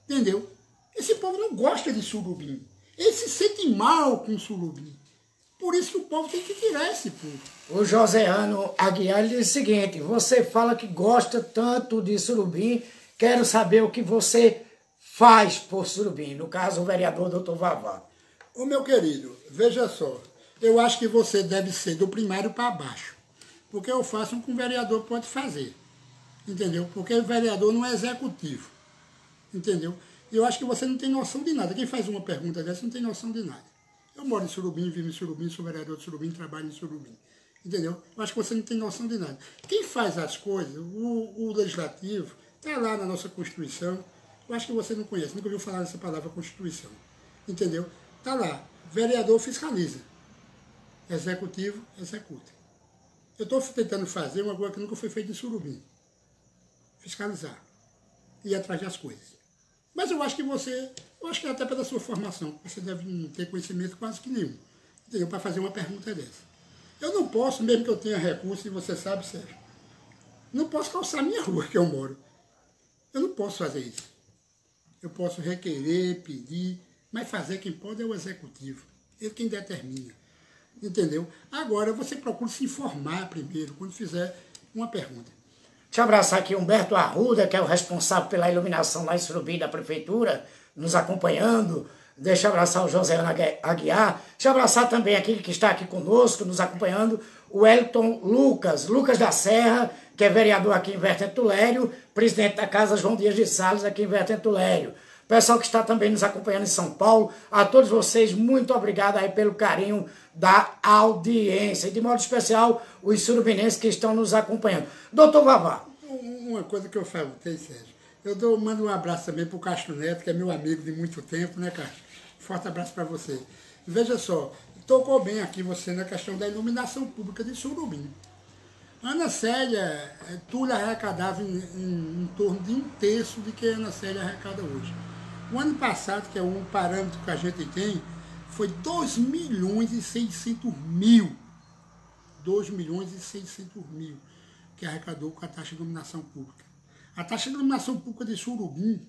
Entendeu? Esse povo não gosta de surubim. Ele se sente mal com surubim. Por isso que o povo tem que tirar esse povo. O Joséano Aguiar diz o seguinte: você fala que gosta tanto de surubim, quero saber o que você faz por surubim. No caso, o vereador doutor Vavá. Ô meu querido, veja só. Eu acho que você deve ser do primário para baixo. Porque eu faço o que um vereador pode fazer. Entendeu? Porque o vereador não é executivo. Entendeu? Eu acho que você não tem noção de nada. Quem faz uma pergunta dessa não tem noção de nada. Eu moro em Surubim, vivo em Surubim, sou vereador de Surubim, trabalho em Surubim. Entendeu? Eu acho que você não tem noção de nada. Quem faz as coisas, o, o legislativo, está lá na nossa Constituição. Eu acho que você não conhece, nunca ouviu falar nessa palavra Constituição. Entendeu? Está lá. Vereador fiscaliza. Executivo executa. Eu estou tentando fazer uma coisa que nunca foi feita em Surubim fiscalizar, ir atrás das coisas. Mas eu acho que você, eu acho que até pela sua formação, você deve não ter conhecimento quase que nenhum, entendeu? Para fazer uma pergunta dessa. Eu não posso, mesmo que eu tenha recurso, e você sabe, Sérgio, não posso calçar minha rua que eu moro. Eu não posso fazer isso. Eu posso requerer, pedir, mas fazer quem pode é o executivo. Ele quem determina. Entendeu? Agora você procura se informar primeiro, quando fizer uma pergunta. Eu abraçar aqui Humberto Arruda, que é o responsável pela iluminação lá em Surubim da Prefeitura, nos acompanhando. Deixa eu abraçar o José Aguiar. Deixa eu abraçar também aquele que está aqui conosco, nos acompanhando, o Elton Lucas, Lucas da Serra, que é vereador aqui em Vertentulério, presidente da Casa João Dias de Salles aqui em Vertentulério. Pessoal que está também nos acompanhando em São Paulo, a todos vocês, muito obrigado aí pelo carinho da audiência. E de modo especial, os surubinenses que estão nos acompanhando. Doutor Vavá. Uma coisa que eu faltei, Sérgio. Eu dou, mando um abraço também para o Castro Neto, que é meu amigo de muito tempo, né, Castro? Forte abraço para você. Veja só, tocou bem aqui você na questão da iluminação pública de Surubim. Ana Célia, eh, Túlio arrecadava em, em, em, torno de um terço de que a Ana Célia arrecada hoje. O ano passado, que é um parâmetro que a gente tem, foi 2 milhões e 600 mil. 2 milhões e 600 mil que arrecadou com a taxa de iluminação pública. A taxa de iluminação pública de Surubim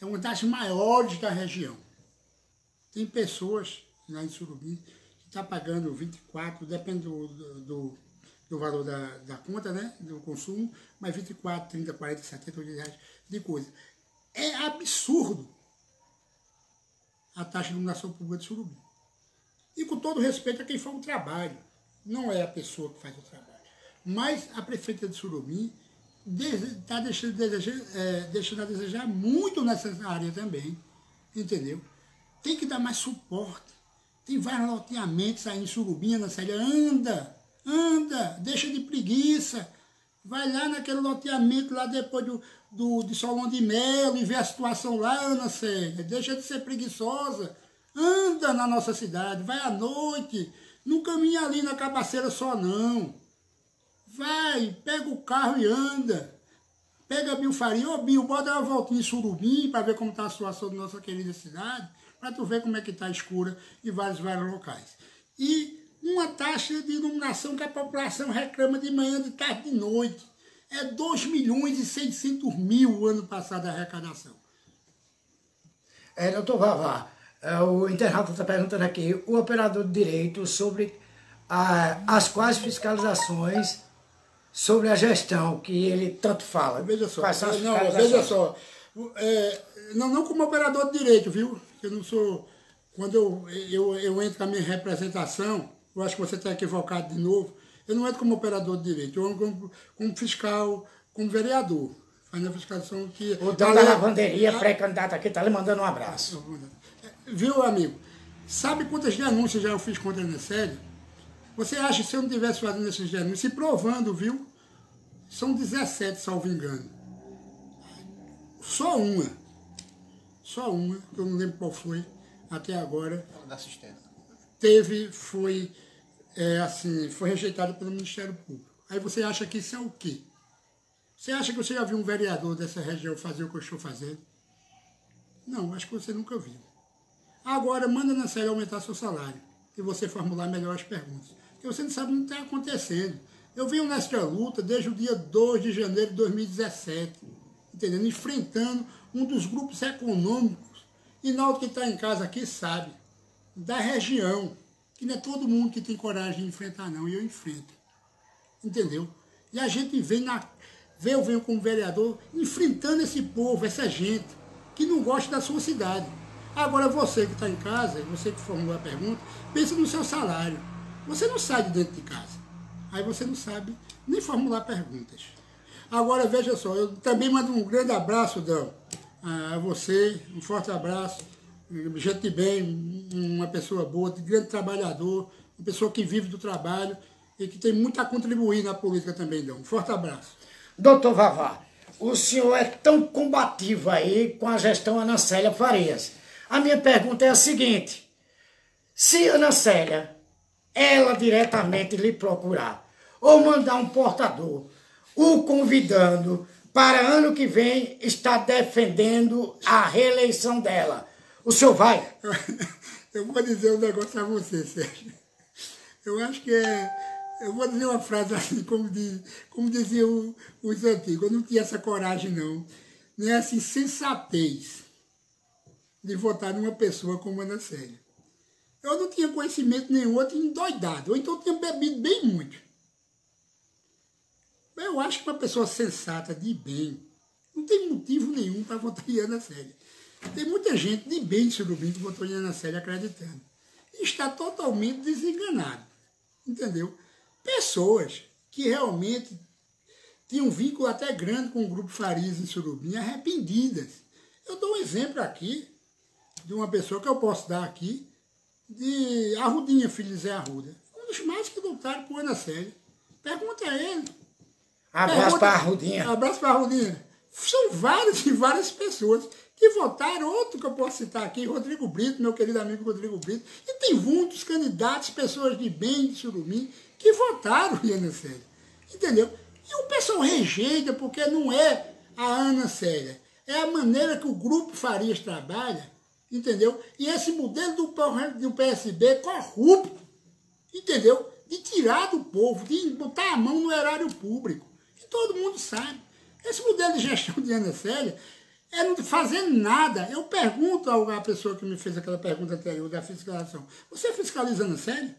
é uma das maiores da região. Tem pessoas lá em Surubim que estão tá pagando 24, depende do, do, do valor da, da, conta, né, do consumo, mas 24, 30, 40, 70, 80 reais de coisa. É absurdo a taxa de iluminação pública de Surubim. E com todo respeito a quem faz o trabalho. Não é a pessoa que faz o trabalho. Mas a prefeita de Surubim está deixando, é, deixando a desejar muito nessa área também. Entendeu? Tem que dar mais suporte. Tem vários loteamentos aí em Surubim, na série. Anda, anda, deixa de preguiça. Vai lá naquele loteamento lá depois do, do, de Solon de Melo e vê a situação lá, Ana Célia. Deixa de ser preguiçosa. Anda na nossa cidade, vai à noite. Não caminha ali na cabaceira só, não. Vai, pega o carro e anda. Pega Bill Faria. Ô, Bill, bota uma voltinha em Surubim para ver como está a situação da nossa querida cidade, para tu ver como é que está escura em vários, vários locais. E uma taxa de iluminação que a população reclama de manhã, de tarde, de noite. É 2 milhões e 600 mil o ano passado a arrecadação. É, doutor Vavá, é, o internauta está perguntando aqui, o operador de direito sobre a, as quais fiscalizações sobre a gestão que ele tanto fala. Veja só, não, veja só, é, não, não como operador de direito, viu? Eu não sou. Quando eu, eu, eu entro com a minha representação, eu acho que você está equivocado de novo, eu não entro como operador de direito, eu entro como, como fiscal, como vereador. Fazendo a fiscalização que. O dono da lavanderia, pré-candidato aqui, está lhe mandando um abraço. Viu, amigo? Sabe quantas denúncias já eu fiz contra a Necélio? Você acha que se eu não estivesse fazendo esses denúncias e provando, viu? São 17, salvo engano. Só uma. Só uma, que eu não lembro qual foi até agora. Da assistência. Teve, foi, é, assim, foi rejeitada pelo Ministério Público. Aí você acha que isso é o quê? Você acha que você já viu um vereador dessa região fazer o que eu estou fazendo? Não, acho que você nunca viu. Agora, manda na série aumentar seu salário e você formular melhor as perguntas. Porque você não sabe o que está acontecendo. Eu venho nessa luta desde o dia 2 de janeiro de 2017, entendendo? Enfrentando um dos grupos econômicos, e Naldo que está em casa aqui sabe, da região, que não é todo mundo que tem coragem de enfrentar não, e eu enfrento. Entendeu? E a gente vem na. Vem, eu venho como vereador enfrentando esse povo, essa gente, que não gosta da sua cidade. Agora você que está em casa, você que formulou a pergunta, pensa no seu salário. Você não sai de dentro de casa. Aí você não sabe nem formular perguntas. Agora veja só, eu também mando um grande abraço, Dão, a você, um forte abraço, gente de bem, uma pessoa boa, de grande trabalhador, uma pessoa que vive do trabalho e que tem muito a contribuir na política também, Dão. Um forte abraço. Doutor Vavá, o senhor é tão combativo aí com a gestão Ana Célia Farias. A minha pergunta é a seguinte: se Ana Célia, ela diretamente lhe procurar, ou mandar um portador, o convidando para ano que vem estar defendendo a reeleição dela, o senhor vai? Eu vou dizer um negócio a você, Sérgio. Eu acho que é. Eu vou dizer uma frase assim, como, diz, como diziam os antigos. Eu não tinha essa coragem, não. Não é assim, sensatez de votar numa pessoa como Ana Célia. Eu não tinha conhecimento nenhum, eu tinha endoidado. Ou então eu tinha bebido bem muito. Eu acho que uma pessoa sensata, de bem, não tem motivo nenhum para votar em Ana Célia. Tem muita gente de bem de Surubim que votou em Ana Célia acreditando. E está totalmente desenganado. Entendeu? Pessoas que realmente tinham um vínculo até grande com o Grupo Farias em Surubim, arrependidas. Eu dou um exemplo aqui de uma pessoa que eu posso dar aqui, de Arrudinha, filho de Zé Arruda. Um dos mais que lutaram por Ana Célia. Pergunta a ele. Abraço para a Arrudinha. Abraço para a Arrudinha. São várias e várias pessoas que votaram, outro que eu posso citar aqui, Rodrigo Brito, meu querido amigo Rodrigo Brito, e tem muitos candidatos, pessoas de bem de Surumim, que votaram em Ana Célia. Entendeu? E o pessoal rejeita porque não é a Ana Célia, é a maneira que o Grupo Farias trabalha, entendeu? E esse modelo do, PSB corrupto, entendeu? De tirar do povo, de botar a mão no erário público. E todo mundo sabe. Esse modelo de gestão de Ana Célia é não fazer nada. Eu pergunto à pessoa que me fez aquela pergunta anterior da fiscalização, você fiscaliza Ana Célia?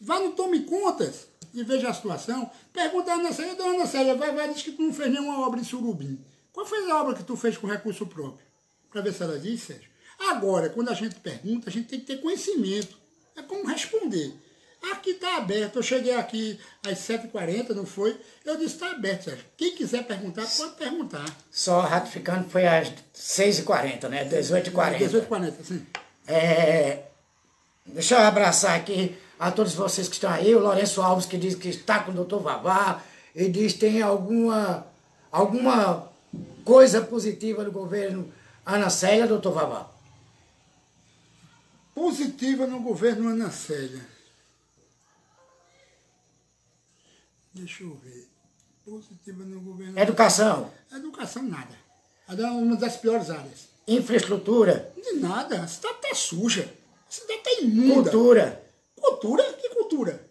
Vá no Tome Contas e veja a situação. Pergunta a Ana Célia, dona Ana Célia, vai, vai, diz que tu não fez nenhuma obra em Surubim. Qual foi a obra que tu fez com recurso próprio? Para ver se ela diz, Sérgio. Agora, quando a gente pergunta, a gente tem que ter conhecimento. É como responder. Aqui está aberto. Eu cheguei aqui às 7h40, não foi? Eu disse, está aberto, Sérgio. Quem quiser perguntar, pode perguntar. Só ratificando, foi às 6h40, né? 18h40. 18h40, sim. É, deixa eu abraçar aqui a todos vocês que estão aí. O Lourenço Alves, que diz que está com o doutor Vavá. E diz que tem alguma, alguma coisa positiva do governo Ana Célia, doutor Vavá. Positiva no governo Ana Célia. Deixa eu ver. Positiva no governo. Educação. Educação, nada. É uma das piores áreas. Infraestrutura. De nada. A cidade está suja. A cidade está imunda. Cultura. Cultura? Que cultura?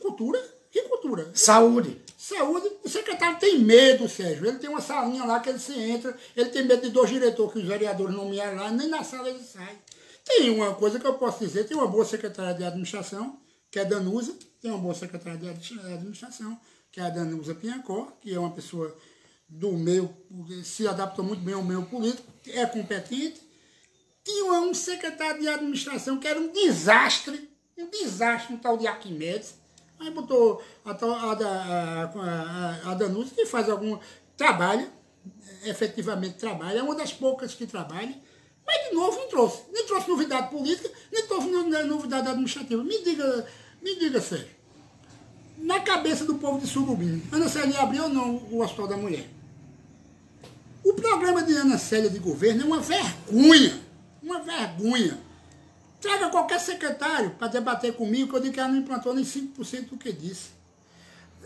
Cultura? Que cultura? Saúde. Saúde. O secretário tem medo, Sérgio. Ele tem uma salinha lá que ele se entra. Ele tem medo de dois diretores que os vereadores nomearam lá. Nem na sala ele sai. Tem uma coisa que eu posso dizer. Tem uma boa secretária de administração, que é Danusa tem uma boa secretária de administração, que é a Danusa Pinhacó, que é uma pessoa do meio, se adaptou muito bem ao meio político, é competente. Tinha um secretário de administração que era um desastre, um desastre, um tal de Arquimedes. Aí botou a, a, a, a Danusa, que faz algum trabalho, efetivamente trabalha, é uma das poucas que trabalha, mas de novo não trouxe. Nem trouxe novidade política, nem trouxe novidade administrativa. Me diga Me diga, Sérgio, na cabeça do povo de Surubim, Ana Célia abriu ou não o Hospital da Mulher? O programa de Ana Célia de governo é uma vergonha, uma vergonha. Traga qualquer secretário para debater comigo, que eu digo que ela não implantou nem 5% do que disse.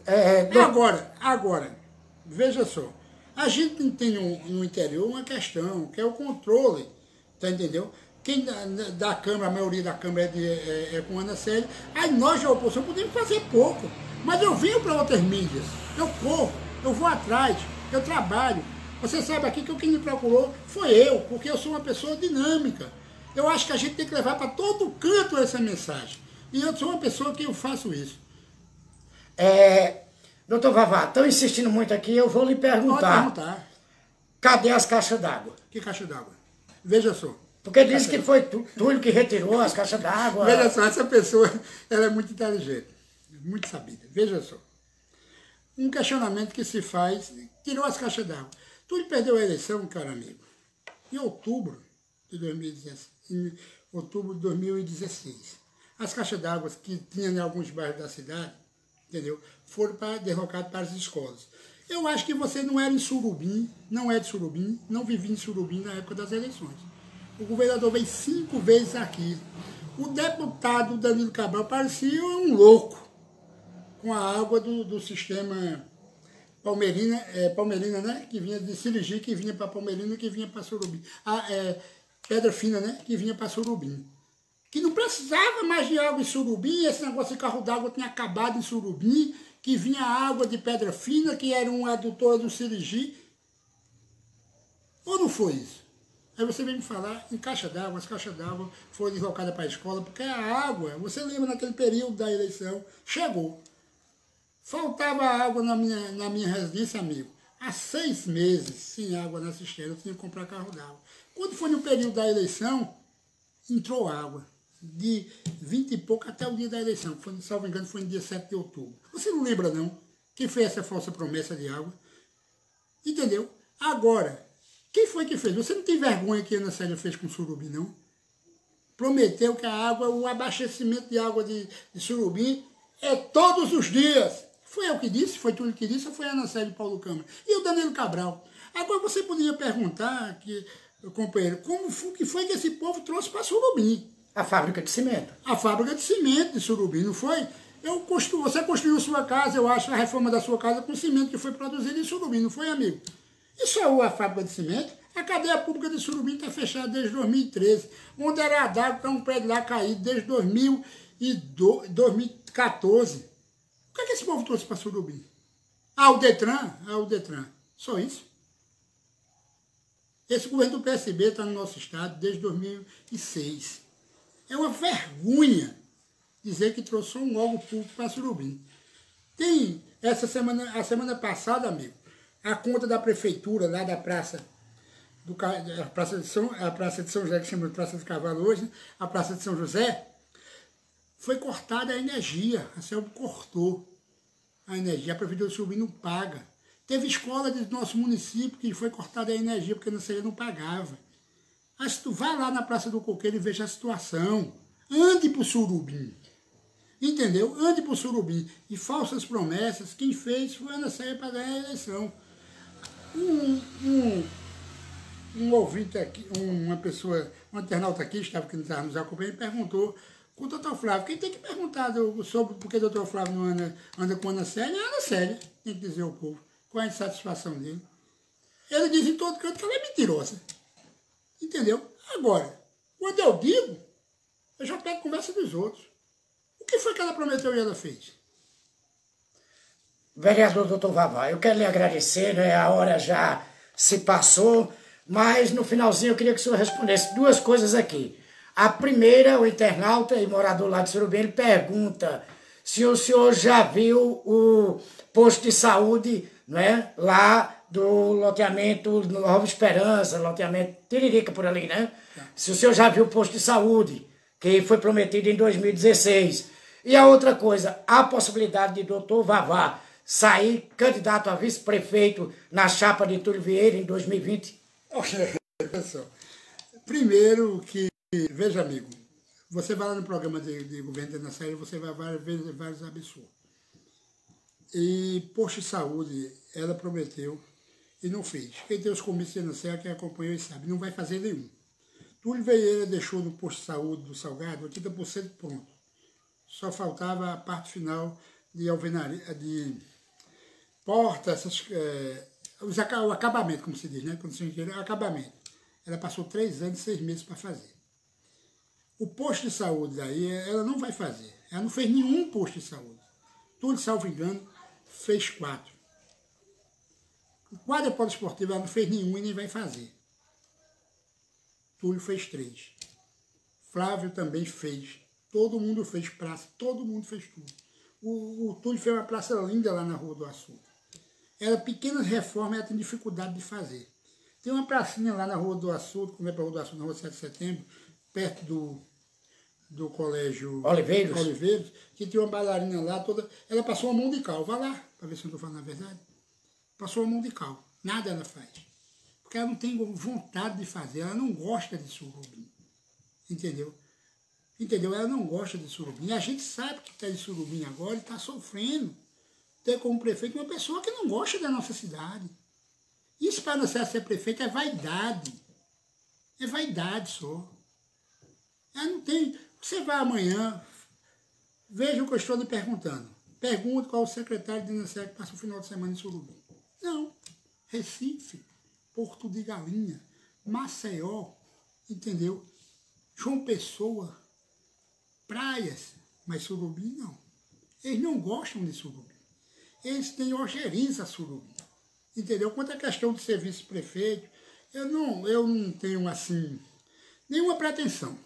É, é agora, agora, veja só, a gente tem no, no interior uma questão, que é o controle, tá entendeu? Quem da, da Câmara, a maioria da Câmara é, de, é, é com Ana Célia, aí nós da oposição podemos fazer pouco, mas eu venho para outras mídias, eu corro, eu vou atrás, eu trabalho. Você sabe aqui que quem me procurou foi eu, porque eu sou uma pessoa dinâmica. Eu acho que a gente tem que levar para todo canto essa mensagem. E eu sou uma pessoa que eu faço isso. É, doutor Vavá, estão insistindo muito aqui, eu vou lhe perguntar. Pode perguntar. Cadê as caixas d'água? Que caixa d'água? Veja só. Porque diz que foi Túlio que retirou as caixas d'água. Veja só, essa pessoa ela é muito inteligente, muito sabida. Veja só. Um questionamento que se faz, tirou as caixas d'água. Túlio perdeu a eleição, cara amigo, em outubro de 2016. Em outubro de 2016. As caixas d'água que tinha em alguns bairros da cidade, entendeu? Foram para, derrocadas para as escolas. Eu acho que você não era em Surubim, não é de Surubim, não vivia em Surubim na época das eleições. O governador veio cinco vezes aqui. O deputado Danilo Cabral parecia um louco com a água do, do sistema Palmeirina, é, Palmeirina, né? Que vinha de Siligi, que vinha para Palmeirina, que vinha para Surubim. Ah, é, Pedra Fina, né? Que vinha para Surubim. Que não precisava mais de água em Surubim, esse negócio de carro d'água tinha acabado em Surubim, que vinha água de Pedra Fina, que era uma adutora do Siligi. Ou não foi isso? Aí você vem me falar em caixa d'água, as caixas d'água foram deslocadas para a escola, porque a água, você lembra naquele período da eleição, chegou. Faltava água na minha, na minha residência, amigo. Há seis meses sem água na cisterna, eu tinha que comprar carro d'água. Quando foi no período da eleição, entrou água. De 20 e pouco até o dia da eleição. Foi, salvo engano, foi no dia 7 de outubro. Você não lembra, não? Quem fez essa falsa promessa de água? Entendeu? Agora, quem foi que fez? Você não tem vergonha que a Ana Célia fez com Surubim, não? Prometeu que a água, o abastecimento de água de, de Surubim é todos os dias. Foi eu que disse, foi tu que disse, ou foi a Ana Célia Paulo Câmara? E o Danilo Cabral. Agora você poderia perguntar, que, companheiro, como foi, que foi que esse povo trouxe para Surubim? A fábrica de cimento. A fábrica de cimento de Surubim, não foi? Eu constru, você construiu sua casa, eu acho, a reforma da sua casa com cimento que foi produzido em Surubim, não foi, amigo? E só a fábrica de cimento? A cadeia pública de Surubim está fechada desde 2013, onde era a d'água para um prédio lá caído desde 2014 que, é que esse povo trouxe para Surubim? Ah, o Detran? Ah, o Detran. Só isso. Esse governo do PSB está no nosso estado desde 2006. É uma vergonha dizer que trouxe um órgão público para Surubim. Tem, essa semana, a semana passada, amigo, a conta da prefeitura lá da praça do a praça de São, a praça de São José, que chama de Praça de Cavalo hoje, né? a praça de São José, foi cortada a energia, a CELB cortou a energia, a Prefeitura Subim não paga. Teve escola do nosso município que foi cortada a energia porque não seria não pagava. Mas tu vai lá na Praça do Coqueiro e veja a situação. Ande para o Surubim. Entendeu? Ande para o Surubim. E falsas promessas, quem fez foi a Ana Céia para ganhar a eleição. Um, um, um ouvinte aqui, uma pessoa, um internauta aqui, estava que estava nos acompanhando, perguntou com o doutor Flávio. Quem tem que perguntar sobre por que o doutor Flávio não anda, anda com Ana Célia é Ana Célia, tem que dizer ao povo. Qual é a insatisfação dele? Ele diz em todo canto que ela é mentirosa. Entendeu? Agora, quando eu digo, eu já pego conversa dos outros. O que foi que ela prometeu e ela fez? Vereador doutor Vavá, eu quero lhe agradecer, né? a hora já se passou, mas no finalzinho eu queria que o senhor respondesse duas coisas aqui. A primeira, o internauta e morador lá de Surubim, ele pergunta se o senhor já viu o posto de saúde né, lá do loteamento Nova Esperança, loteamento Tiririca por ali, né? Se o senhor já viu o posto de saúde, que foi prometido em 2016. E a outra coisa, a possibilidade de doutor Vavá sair candidato a vice-prefeito na chapa de Túlio Vieira em 2020? Ok, pessoal. Primeiro que Veja, amigo, Você vai lá no programa de, de governo da série, você vai ver vários absurdos. E posto de saúde, ela prometeu e não fez. Quem tem os comícios na Serra, quem acompanhou e sabe, não vai fazer nenhum. Túlio Vieira deixou no posto de saúde do Salgado 80% pronto. Só faltava a parte final de alvenaria, de porta, essas, é, o acabamento, como se diz, né? Quando se diz, acabamento. Ela passou três anos e seis meses para fazer. O posto de saúde daí, ela não vai fazer. Ela não fez nenhum posto de saúde. Túlio, salvo engano, fez quatro. O quadro poliesportivo ela não fez nenhum e nem vai fazer. Túlio fez três. Flávio também fez. Todo mundo fez praça, todo mundo fez tudo. O, o Túlio fez uma praça linda lá na Rua do Açúcar. Ela, pequenas reformas, ela tem dificuldade de fazer. Tem uma pracinha lá na Rua do Açúcar, como é para a Rua do Açúcar, na Rua 7 de Setembro, perto do, do colégio Oliveiros. Oliveiros, que tinha uma bailarina lá toda. Ela passou a mão de cal. Vai lá, para ver se eu estou falando a verdade. Passou a mão de cal. Nada ela faz. Porque ela não tem vontade de fazer, ela não gosta de surubim. Entendeu? Entendeu? Ela não gosta de surubim. E a gente sabe que está de surubim agora e está sofrendo ter como prefeito uma pessoa que não gosta da nossa cidade. Isso para você ser prefeito é vaidade. É vaidade só. Ela não tem. Você vai amanhã, veja o que eu estou lhe perguntando. Pergunte qual o secretário de Inansé que passa o final de semana em Surubim. Não. Recife, Porto de Galinha, Maceió, entendeu? João Pessoa, praias, mas Surubim não. Eles não gostam de Surubim. Eles têm ojeriza Surubim. Entendeu? Quanto à questão do serviço prefeito, eu não, eu não tenho assim nenhuma pretensão.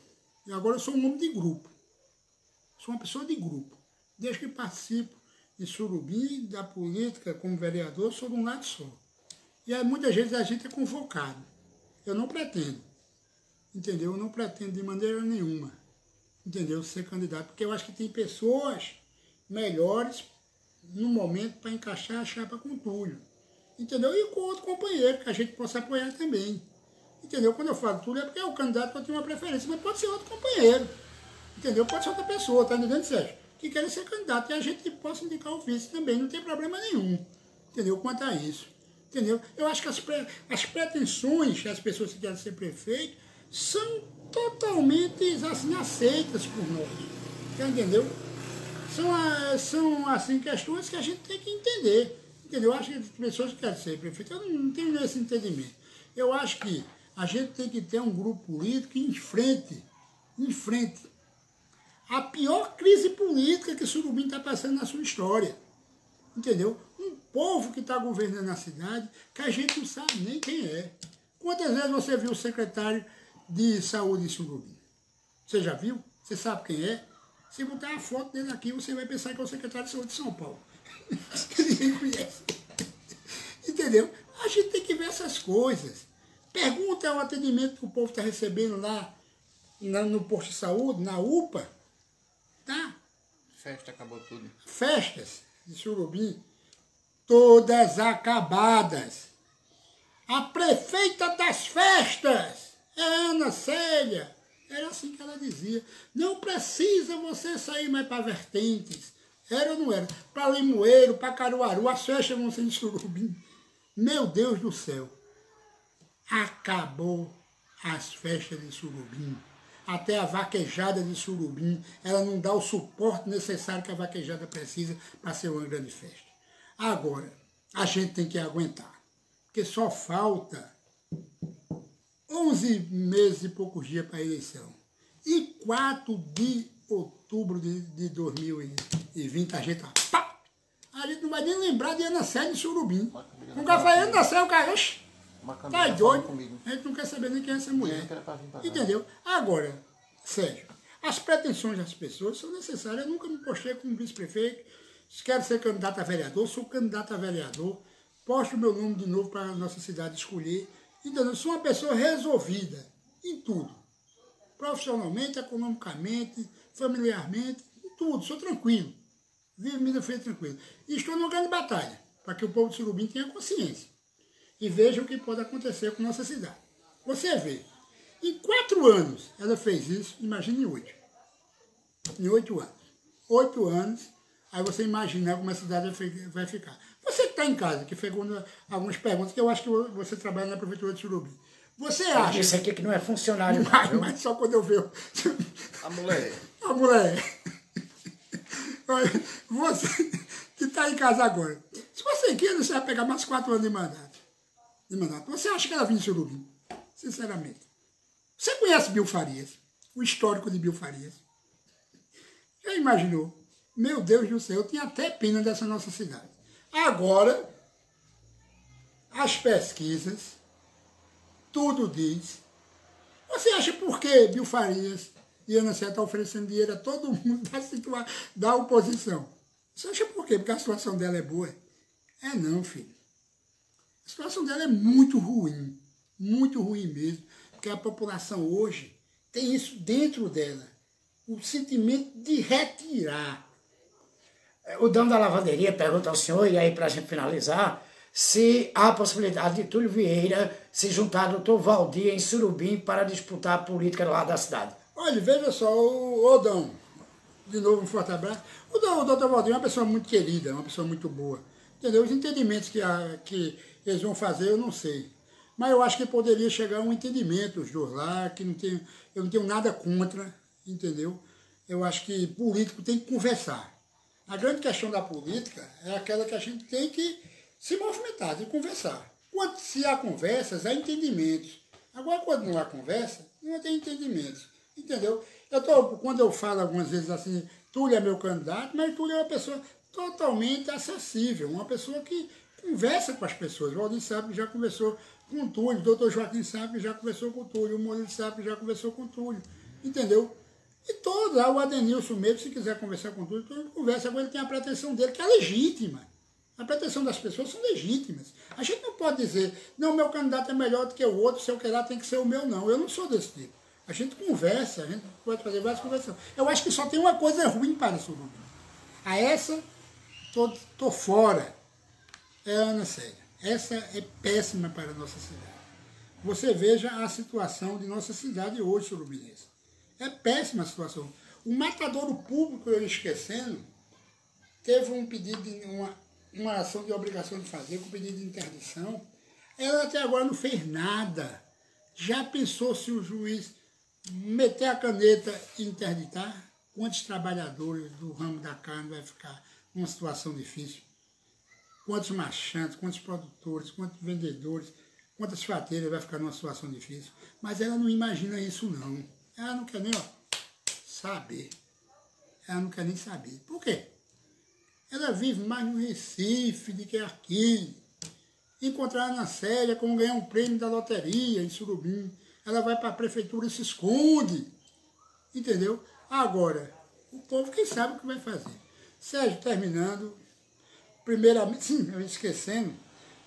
E agora eu sou um homem de grupo. Sou uma pessoa de grupo. Desde que participo de Surubim, da política como vereador, sou de um lado só. E aí muitas vezes a gente é convocado. Eu não pretendo. Entendeu? Eu não pretendo de maneira nenhuma. Entendeu? Ser candidato. Porque eu acho que tem pessoas melhores no momento para encaixar a chapa com o Túlio. Entendeu? E com outro companheiro que a gente possa apoiar também. Entendeu? Quando eu falo Túlio é porque é o candidato que eu tenho uma preferência, mas pode ser outro companheiro. Entendeu? Pode ser outra pessoa, tá entendendo, Sérgio? Que quer ser candidato e a gente possa indicar o vice também, não tem problema nenhum. Entendeu? Quanto a isso. Entendeu? Eu acho que as, pre, as pretensões das pessoas que querem ser prefeito são totalmente assim, aceitas por nós. Entendeu? São, são assim, questões que a gente tem que entender. Entendeu? Eu acho que as pessoas que querem ser prefeito, eu não tenho esse entendimento. Eu acho que a gente tem que ter um grupo político que enfrente, enfrente a pior crise política que Surubim está passando na sua história. Entendeu? Um povo que está governando a cidade que a gente não sabe nem quem é. Quantas vezes você viu o secretário de saúde em Surubim? Você já viu? Você sabe quem é? Se botar a foto dele aqui, você vai pensar que é o secretário de saúde de São Paulo. que ninguém conhece. Entendeu? A gente tem que ver essas coisas. Pergunta o atendimento que o povo está recebendo lá no posto de saúde, na UPA. Tá? Festa acabou tudo. Festas de Surubim, todas acabadas. A prefeita das festas é Ana Célia. Era assim que ela dizia. Não precisa você sair mais para vertentes. Era ou não era? Para Limoeiro, para Caruaru, as festas vão ser de Surubim. Meu Deus do céu. Acabou as festas de Surubim até a vaquejada de surubim, ela não dá o suporte necessário que a vaquejada precisa para ser uma grande festa. Agora, a gente tem que aguentar, porque só falta 11 meses e poucos dias para a eleição. E 4 de outubro de, de 2020, a gente, pá, a gente não vai nem lembrar de Ana Sé de Surubim. Um café Ana Sé, o cara, Tá doido? Comigo. A gente não quer saber nem quem é essa mulher. Entendeu? Agora, Sérgio, as pretensões das pessoas são necessárias. Eu nunca me postei como vice-prefeito. Quero ser candidato a vereador, sou candidato a vereador. Posto o meu nome de novo para a nossa cidade escolher. Entendeu? Sou uma pessoa resolvida em tudo. Profissionalmente, economicamente, familiarmente, em tudo. Sou tranquilo. Vivo minha vida tranquilo. E estou numa grande batalha para que o povo de Surubim tenha consciência e veja o que pode acontecer com nossa cidade. Você vê, em quatro anos ela fez isso, imagine em oito. Em oito anos. Oito anos, aí você imagina como a cidade vai ficar. Você que está em casa, que fez algumas perguntas, que eu acho que você trabalha na Prefeitura de Surubim. Você acha. Isso aqui que não é funcionário. Mas, mas só quando eu vejo. A mulher. A mulher. Você que está em casa agora. Se você quer, você vai pegar mais quatro anos de mandato. De mandato. Você acha que ela vinha em Surubim? Sinceramente. Você conhece Bill Farias? O histórico de Bill Farias? Já imaginou? Meu Deus do céu, eu tinha até pena dessa nossa cidade. Agora, as pesquisas, tudo diz. Você acha por que Bill Farias e Ana Cé estão oferecendo dinheiro a todo mundo da, situa da oposição? Você acha por quê? Porque a situação dela é boa? É não, filho. A situação dela é muito ruim. Muito ruim mesmo. Porque a população hoje tem isso dentro dela. O sentimento de retirar. O dono da lavanderia pergunta ao senhor, e aí para a gente finalizar, se há a possibilidade de Túlio Vieira se juntar ao doutor Valdir em Surubim para disputar a política lá da cidade. Olha, veja só, o Odão, de novo um forte abraço. O, doutor Valdir é uma pessoa muito querida, é uma pessoa muito boa. Entendeu? Os entendimentos que, a, que eles vão fazer, eu não sei. Mas eu acho que poderia chegar a um entendimento, os dois lá, que não tem, eu não tenho nada contra, entendeu? Eu acho que político tem que conversar. A grande questão da política é aquela que a gente tem que se movimentar, de conversar. Quando se há conversas, há entendimentos. Agora, quando não há conversa, não tem entendimentos. Entendeu? Eu tô, quando eu falo algumas vezes assim, Túlio é meu candidato, mas Túlio é uma pessoa totalmente acessível, uma pessoa que conversa com as pessoas. O Valdir sabe que já conversou com o Túlio, o doutor Joaquim sabe que já conversou com o Túlio, o Murilo sabe que já conversou com o Túlio. Entendeu? E todos, o Adenilson mesmo, se quiser conversar com o Túlio, Túlio conversa com ele, tem a pretensão dele, que é legítima. A pretensão das pessoas são legítimas. A gente não pode dizer, não, meu candidato é melhor do que o outro, se eu querer tem que ser o meu, não. Eu não sou desse tipo. A gente conversa, a gente pode fazer várias conversas. Eu acho que só tem uma coisa ruim para Surubim. A essa, tô, tô fora. É Ana Célia. Essa é péssima para a nossa cidade. Você veja a situação de nossa cidade hoje, surubinense. É péssima a situação. O matadouro público, eu esquecendo, teve um pedido, de uma, uma ação de obrigação de fazer, com pedido de interdição. Ela até agora não fez nada. Já pensou se o juiz meter a caneta e interditar? Quantos trabalhadores do ramo da carne vai ficar numa situação difícil? Quantos marchantes, quantos produtores, quantos vendedores, quantas fateiras vai ficar numa situação difícil? Mas ela não imagina isso não. Ela não quer nem ó, saber. Ela não quer nem saber. Por quê? Ela vive mais no Recife do que aqui. Encontrar a Ana Célia como ganhar um prêmio da loteria em Surubim. Ela vai para a prefeitura e se esconde. Entendeu? Agora, o povo quem sabe o que vai fazer. Sérgio, terminando, primeiramente, sim, eu esquecendo,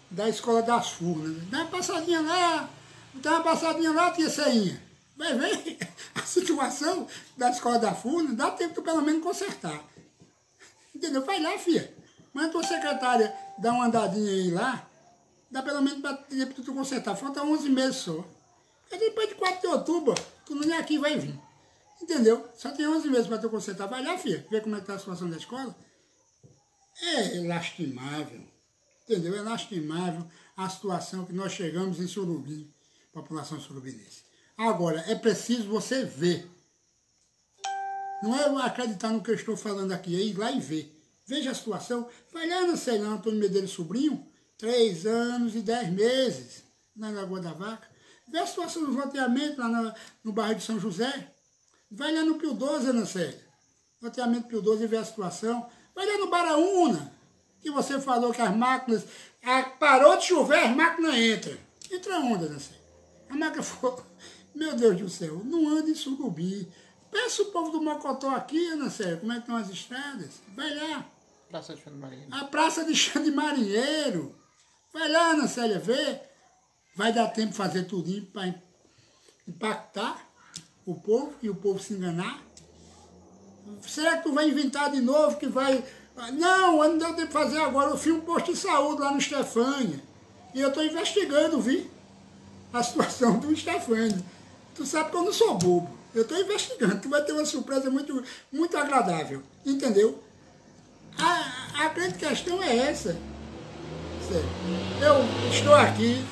da escola das Furnas. Dá uma passadinha lá, dá uma passadinha lá, tia Ceinha. Vai ver a situação da escola da Furnas, dá tempo de pelo menos consertar. Entendeu? Vai lá, filha. Manda tua secretária dar uma andadinha aí lá, dá pelo menos para tu consertar. Falta 11 meses só. É depois de 4 de outubro, tu nem aqui vai vir. Entendeu? Só tem 11 meses para tu consertar. Vai lá, filha, ver como é que tá a situação da escola. É lastimável. Entendeu? É lastimável a situação que nós chegamos em Surubim, população surubinense. Agora, é preciso você ver. Não é acreditar no que eu estou falando aqui, é ir lá e ver. Veja a situação. Vai lá no Ceilão, Antônio Medeiros Sobrinho, três anos e dez meses, na Lagoa da Vaca. Vê a situação do loteamento lá no, no bairro de São José. Vai lá no Pio 12, Ana Célia. Loteamento Pio 12 e vê a situação. Vai lá no Baraúna, que você falou que as máquinas. A, parou de chover, as máquinas entram. Entra onda, Ana Célia. A máquina foi. Meu Deus do céu, não anda em Surubi. Peça o povo do Mocotó aqui, Ana Célia, como é que estão as estradas. Vai lá. Praça de Chão de Marinheiro. A Praça de Chão de Marinheiro. Vai lá, Ana Célia, ver. Vai dar tempo de fazer tudinho para impactar o povo e o povo se enganar? Será que tu vai inventar de novo que vai. Não, não deu tempo de fazer agora. Eu fiz um posto de saúde lá no Estefânia. E eu estou investigando, vi? A situação do Estefânia. Tu sabe que eu não sou bobo. Eu estou investigando, tu vai ter uma surpresa muito, muito agradável, entendeu? A, a grande questão é essa. Eu estou aqui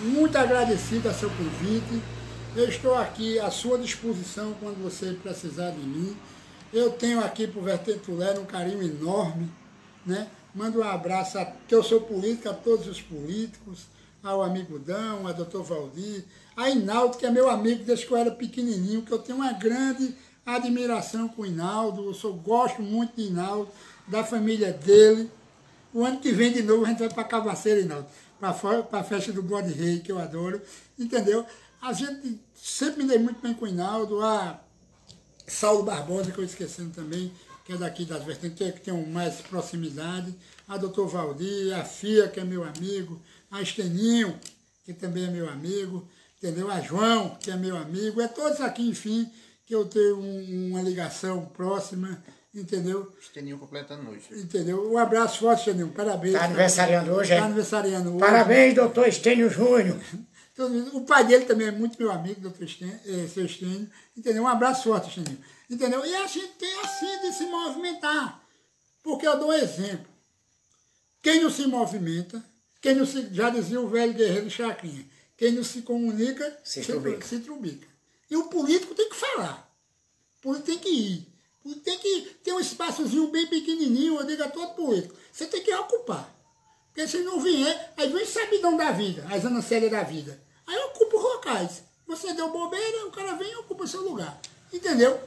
muito agradecido a seu convite. Eu estou aqui à sua disposição quando você precisar de mim. Eu tenho aqui para o Vertente um carinho enorme. Né? Mando um abraço, a, que eu sou político, a todos os políticos, ao amigo Dão, a doutor Valdir, a Inaldo, que é meu amigo desde que eu era pequenininho, que eu tenho uma grande admiração com o Inaldo, eu sou, gosto muito de Inaldo, da família dele. O ano que vem de novo a gente vai para Cabaceira, Inaldo, para a festa do Bode Rei, que eu adoro, entendeu? A gente sempre me dei muito bem com o Inaldo, a Saulo Barbosa, que eu esquecendo também, que é daqui das vertentes, que tem mais proximidade, a doutor Valdir, a Fia, que é meu amigo, a Esteninho, que também é meu amigo, entendeu? A João, que é meu amigo, é todos aqui, enfim, que eu tenho um, uma ligação próxima, entendeu? Esteninho completando hoje. Entendeu? Um abraço forte, Esteninho, parabéns. Está aniversariando hoje, é? Está aniversariando hoje. Parabéns, doutor Estênio Júnior. O pai dele também é muito meu amigo, doutor Estênio, é, seu Estênio, entendeu? Um abraço forte, Esteninho. Entendeu? E a gente tem assim de se movimentar. Porque eu dou um exemplo. Quem não se movimenta, quem não se, já dizia o velho guerreiro Chacrinha, quem não se comunica, se, trubica. se trubica. E o político tem que falar. O político tem que ir. O político tem que ter um espaçozinho bem pequenininho, eu digo a todo político. Você tem que ocupar. Porque se não vier, aí vem sabidão da vida, as anacélias da vida. Aí ocupa os locais. Você deu bobeira, o cara vem e ocupa seu lugar. Entendeu?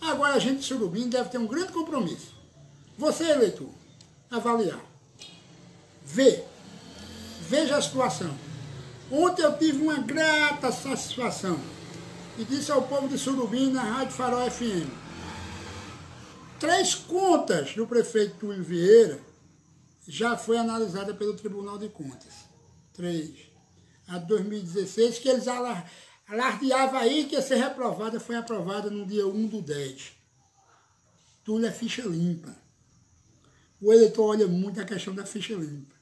Agora a gente de Surubim deve ter um grande compromisso. Você, eleitor, avaliar. Vê. Veja a situação. Ontem eu tive uma grata satisfação e disse ao povo de Surubim na Rádio Farol FM. Três contas do prefeito Túlio Vieira já foi analisada pelo Tribunal de Contas. Três. A 2016, que eles alardeavam aí que ia ser reprovada, foi aprovada no dia 1 do 10. Túlio é ficha limpa. O eleitor olha muito a questão da ficha limpa.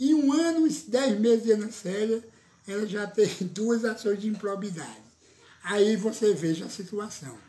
Em um ano e dez meses de Ana Célia, ela já tem duas ações de improbidade. Aí você veja a situação.